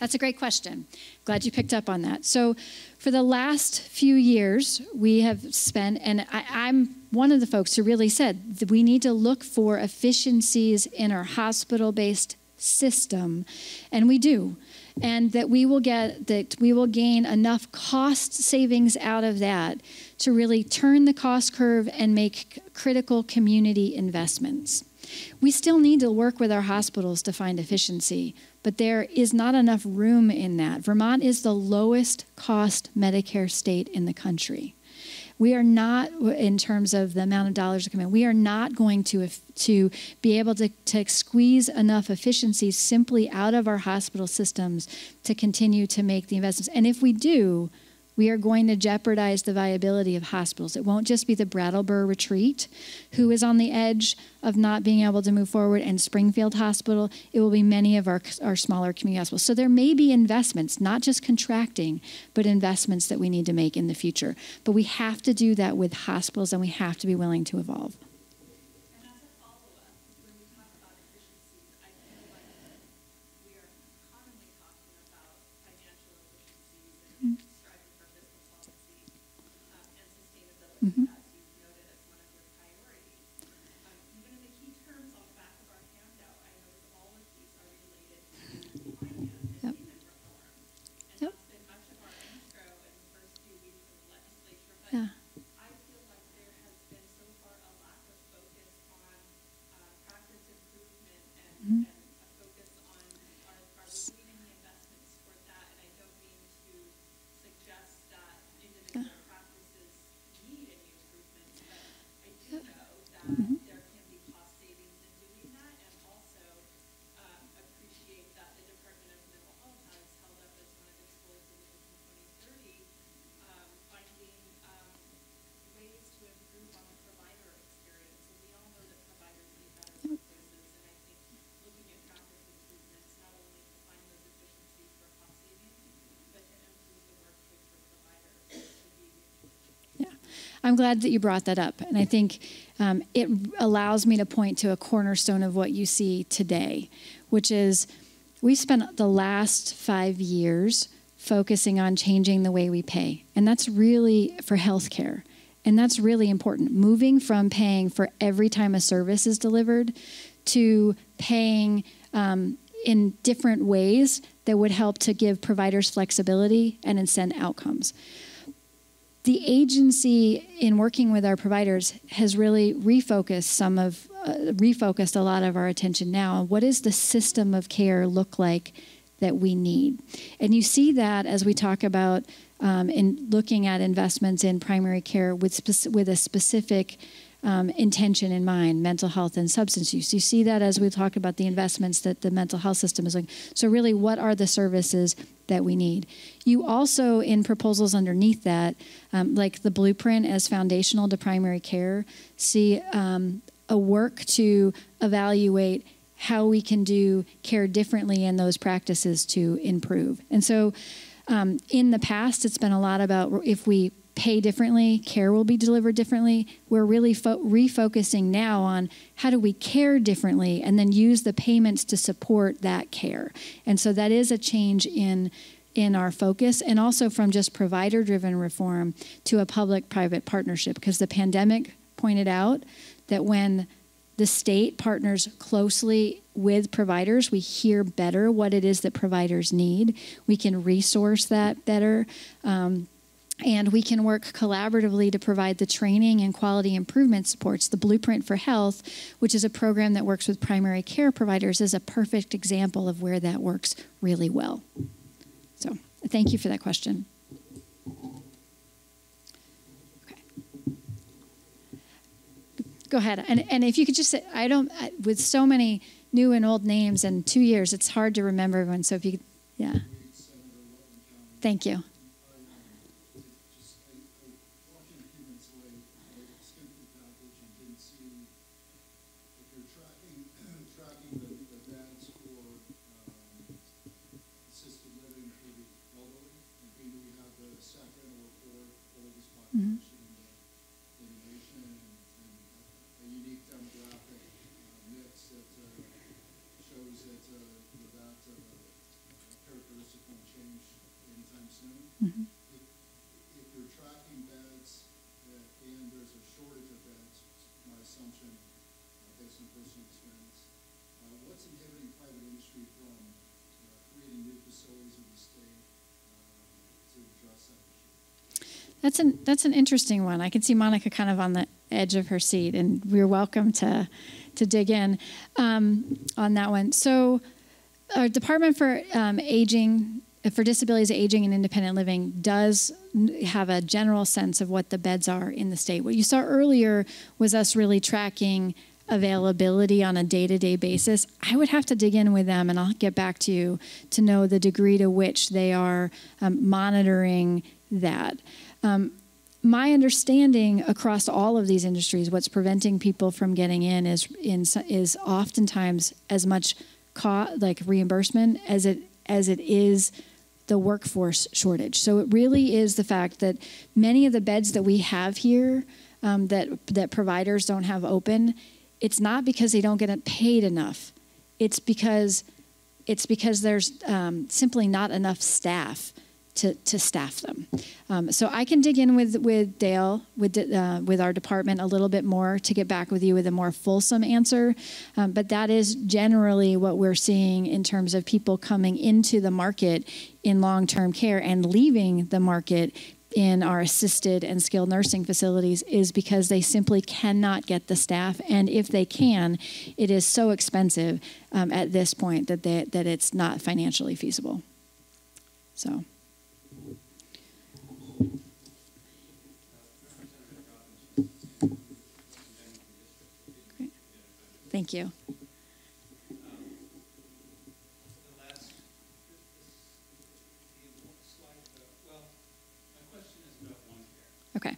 That's a great question. Glad you picked up on that. So, for the last few years, we have spent, and I, am one of the folks who really said that we need to look for efficiencies in our hospital based system, and we do. And that we will get that we will gain enough cost savings out of that to really turn the cost curve and make critical community investments. We still need to work with our hospitals to find efficiency, but there is not enough room in that. Vermont is the lowest cost Medicare state in the country. We are not, in terms of the amount of dollars that come in, we are not going to, to be able to, to squeeze enough efficiencies simply out of our hospital systems to continue to make the investments. And if we do, we are going to jeopardize the viability of hospitals. It won't just be the Brattleboro Retreat who is on the edge of not being able to move forward and Springfield Hospital. It will be many of our, our smaller community hospitals. So there may be investments, not just contracting, but investments that we need to make in the future. But we have to do that with hospitals and we have to be willing to evolve. I'm glad that you brought that up. And I think um, it allows me to point to a cornerstone of what you see today, which is we spent the last five years focusing on changing the way we pay. And that's really for healthcare. And that's really important. Moving from paying for every time a service is delivered to paying um, in different ways that would help to give providers flexibility and incent outcomes the agency in working with our providers has really refocused some of uh, refocused a lot of our attention now on what does the system of care look like that we need. And you see that as we talk about um, in looking at investments in primary care with, with a specific um, intention in mind mental health and substance use. You see that as we talk about the investments that the mental health system is doing. So, really, what are the services that we need? You also, in proposals underneath that, um, like the blueprint as foundational to primary care, see um, a work to evaluate how we can do care differently in those practices to improve. And so, um, in the past, it's been a lot about if we pay differently, care will be delivered differently. We're really fo- refocusing now on how do we care differently and then use the payments to support that care. And so that is a change in in our focus and also from just provider driven reform to a public private partnership because the pandemic pointed out that when the state partners closely with providers. We hear better what it is that providers need. We can resource that better. Um, and we can work collaboratively to provide the training and quality improvement supports. The Blueprint for Health, which is a program that works with primary care providers, is a perfect example of where that works really well. So, thank you for that question. go ahead. And, and if you could just say, I don't, with so many new and old names and two years, it's hard to remember everyone. So if you could, yeah. Thank you. That's an that's an interesting one. I can see Monica kind of on the edge of her seat, and we're welcome to to dig in um, on that one. So, our Department for um, Aging, for Disabilities, Aging, and Independent Living does have a general sense of what the beds are in the state. What you saw earlier was us really tracking availability on a day-to-day basis. I would have to dig in with them, and I'll get back to you to know the degree to which they are um, monitoring that. Um, my understanding across all of these industries, what's preventing people from getting in is in, is oftentimes as much like reimbursement as it as it is the workforce shortage. So it really is the fact that many of the beds that we have here um, that that providers don't have open, it's not because they don't get paid enough. It's because it's because there's um, simply not enough staff to, to staff them. Um, so I can dig in with, with DAIL, with, uh, with our department a little bit more to get back with you with a more fulsome answer. Um, but that is generally what we're seeing in terms of people coming into the market in long term care and leaving the market in our assisted and skilled nursing facilities is because they simply cannot get the staff. And if they can, it is so expensive um, at this point that, they, that it's not financially feasible. So. Thank you. Okay.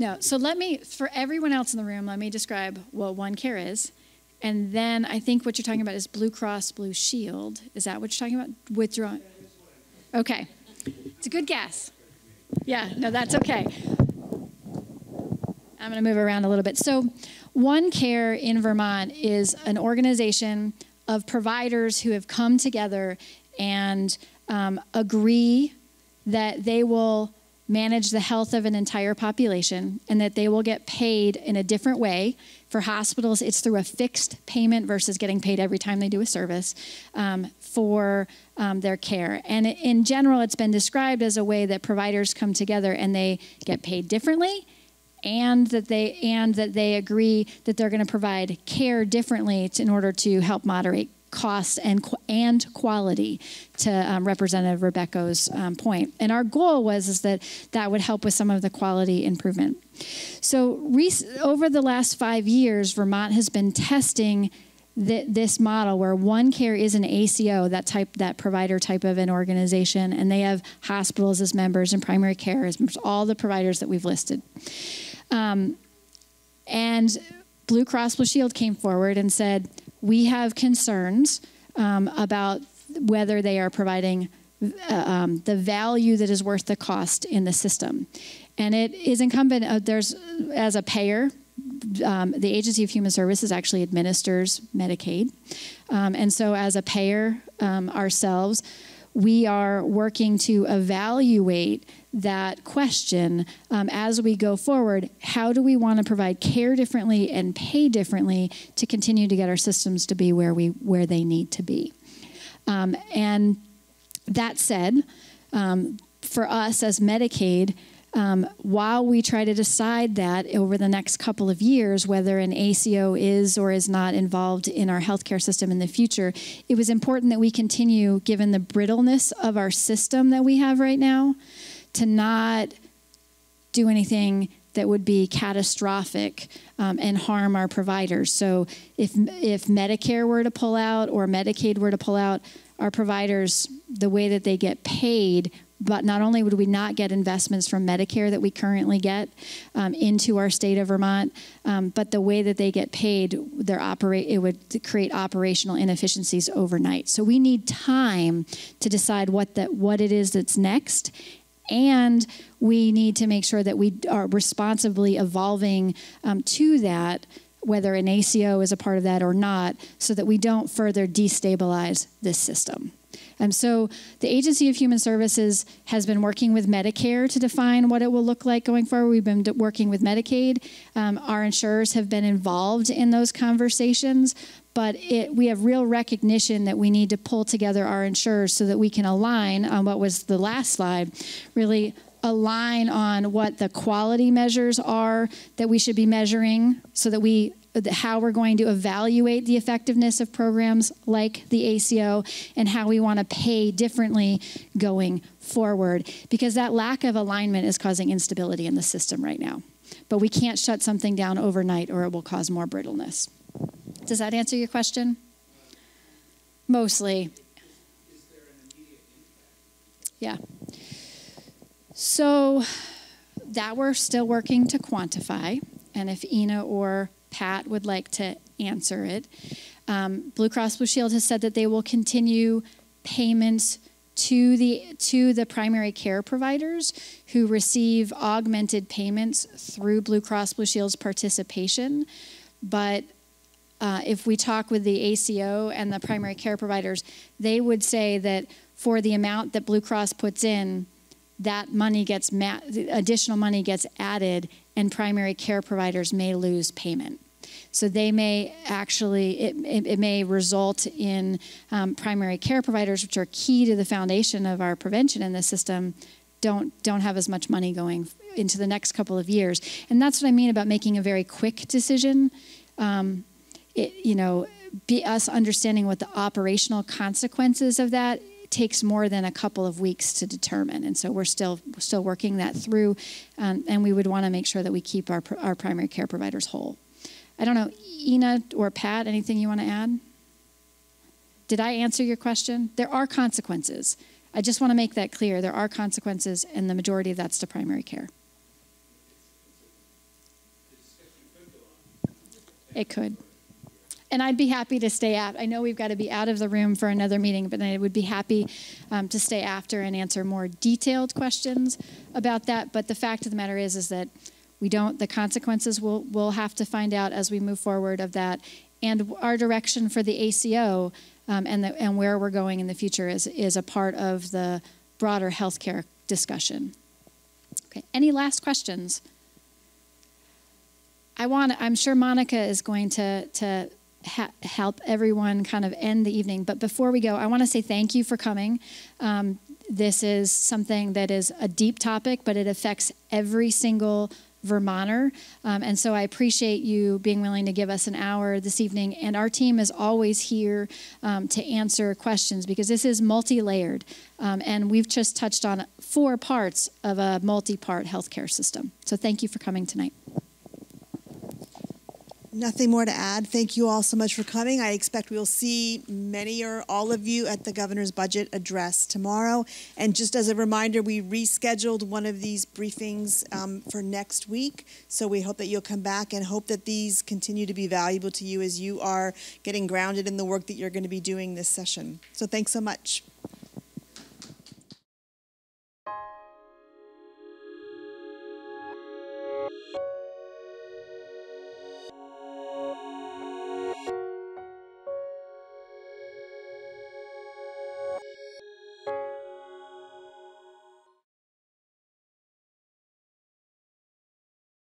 No, so let me, for everyone else in the room, let me describe what One Care is. And then I think what you're talking about is Blue Cross Blue Shield. Is that what you're talking about? Withdrawing? Okay. It's a good guess. Yeah, no, that's okay. I'm going to move around a little bit. So, One Care in Vermont is an organization of providers who have come together and um, agree that they will manage the health of an entire population and that they will get paid in a different way. For hospitals, it's through a fixed payment versus getting paid every time they do a service um, for um, their care. And in general, it's been described as a way that providers come together and they get paid differently and that they and that they agree that they're going to provide care differently in order to help moderate cost and and quality to um, Representative Rebecca's um, point. And our goal was is that that would help with some of the quality improvement. So over the last five years, Vermont has been testing th- this model where one care is an ACO, that type, that provider type of an organization, and they have hospitals as members and primary care as members, all the providers that we've listed. Um, and Blue Cross Blue Shield came forward and said, we have concerns um, about whether they are providing uh, um, the value that is worth the cost in the system. And it is incumbent, uh, there's, as a payer, um, the Agency of Human Services actually administers Medicaid. Um, and so, as a payer um, ourselves, we are working to evaluate that question um, as we go forward. How do we want to provide care differently and pay differently to continue to get our systems to be where we where they need to be? Um, and that said, um, for us as Medicaid, um, while we try to decide that over the next couple of years, whether an ACO is or is not involved in our healthcare system in the future, it was important that we continue, given the brittleness of our system that we have right now, to not do anything that would be catastrophic um, and harm our providers. So if if Medicare were to pull out or Medicaid were to pull out, our providers, the way that they get paid but not only would we not get investments from Medicare that we currently get um, into our state of Vermont, um, but the way that they get paid, their operate it would create operational inefficiencies overnight. So we need time to decide what that what it is that's next. And we need to make sure that we are responsibly evolving um, to that, whether an ACO is a part of that or not, so that we don't further destabilize this system. Um, so the Agency of Human Services has been working with Medicare to define what it will look like going forward. We've been working with Medicaid. Um, our insurers have been involved in those conversations, but it, we have real recognition that we need to pull together our insurers so that we can align on what was the last slide, really align on what the quality measures are that we should be measuring so that we how we're going to evaluate the effectiveness of programs like the ACO and how we want to pay differently going forward because that lack of alignment is causing instability in the system right now. But we can't shut something down overnight or it will cause more brittleness. Does that answer your question? Mostly. Yeah. So that we're still working to quantify. And if Ena or Pat would like to answer it. Um, Blue Cross Blue Shield has said that they will continue payments to the to the primary care providers who receive augmented payments through Blue Cross Blue Shield's participation, but uh, if we talk with the ACO and the primary care providers, they would say that for the amount that Blue Cross puts in, that money gets additional money gets added and primary care providers may lose payment. So they may actually, it, it, it may result in um, primary care providers, which are key to the foundation of our prevention in the system, don't, don't have as much money going into the next couple of years. And that's what I mean about making a very quick decision. Um, it, you know, be us understanding what the operational consequences of that takes more than a couple of weeks to determine, and so we're still still working that through, um, and we would want to make sure that we keep our our primary care providers whole. I don't know, Ena or Pat, anything you want to add? Did I answer your question? There are consequences. I just want to make that clear. There are consequences, and the majority of that's to primary care. It could and I'd be happy to stay out. I know we've got to be out of the room for another meeting, but I would be happy um, to stay after and answer more detailed questions about that. But the fact of the matter is, is that we don't. The consequences we'll we'll have to find out as we move forward of that, and our direction for the ACO um, and the, and where we're going in the future is is a part of the broader healthcare discussion. Okay. Any last questions? I want. I'm sure Monica is going to to ha- help everyone kind of end the evening. But before we go, I want to say thank you for coming. Um, this is something that is a deep topic, but it affects every single Vermonter. Um, and so I appreciate you being willing to give us an hour this evening. And our team is always here um, to answer questions because this is multi layered. Um, and we've just touched on four parts of a multi part healthcare system. So thank you for coming tonight. Nothing more to add. Thank you all so much for coming. I expect we'll see many or all of you at the governor's budget address tomorrow. And just as a reminder, we rescheduled one of these briefings um, for next week. So we hope that you'll come back and hope that these continue to be valuable to you as you are getting grounded in the work that you're going to be doing this session. So thanks so much.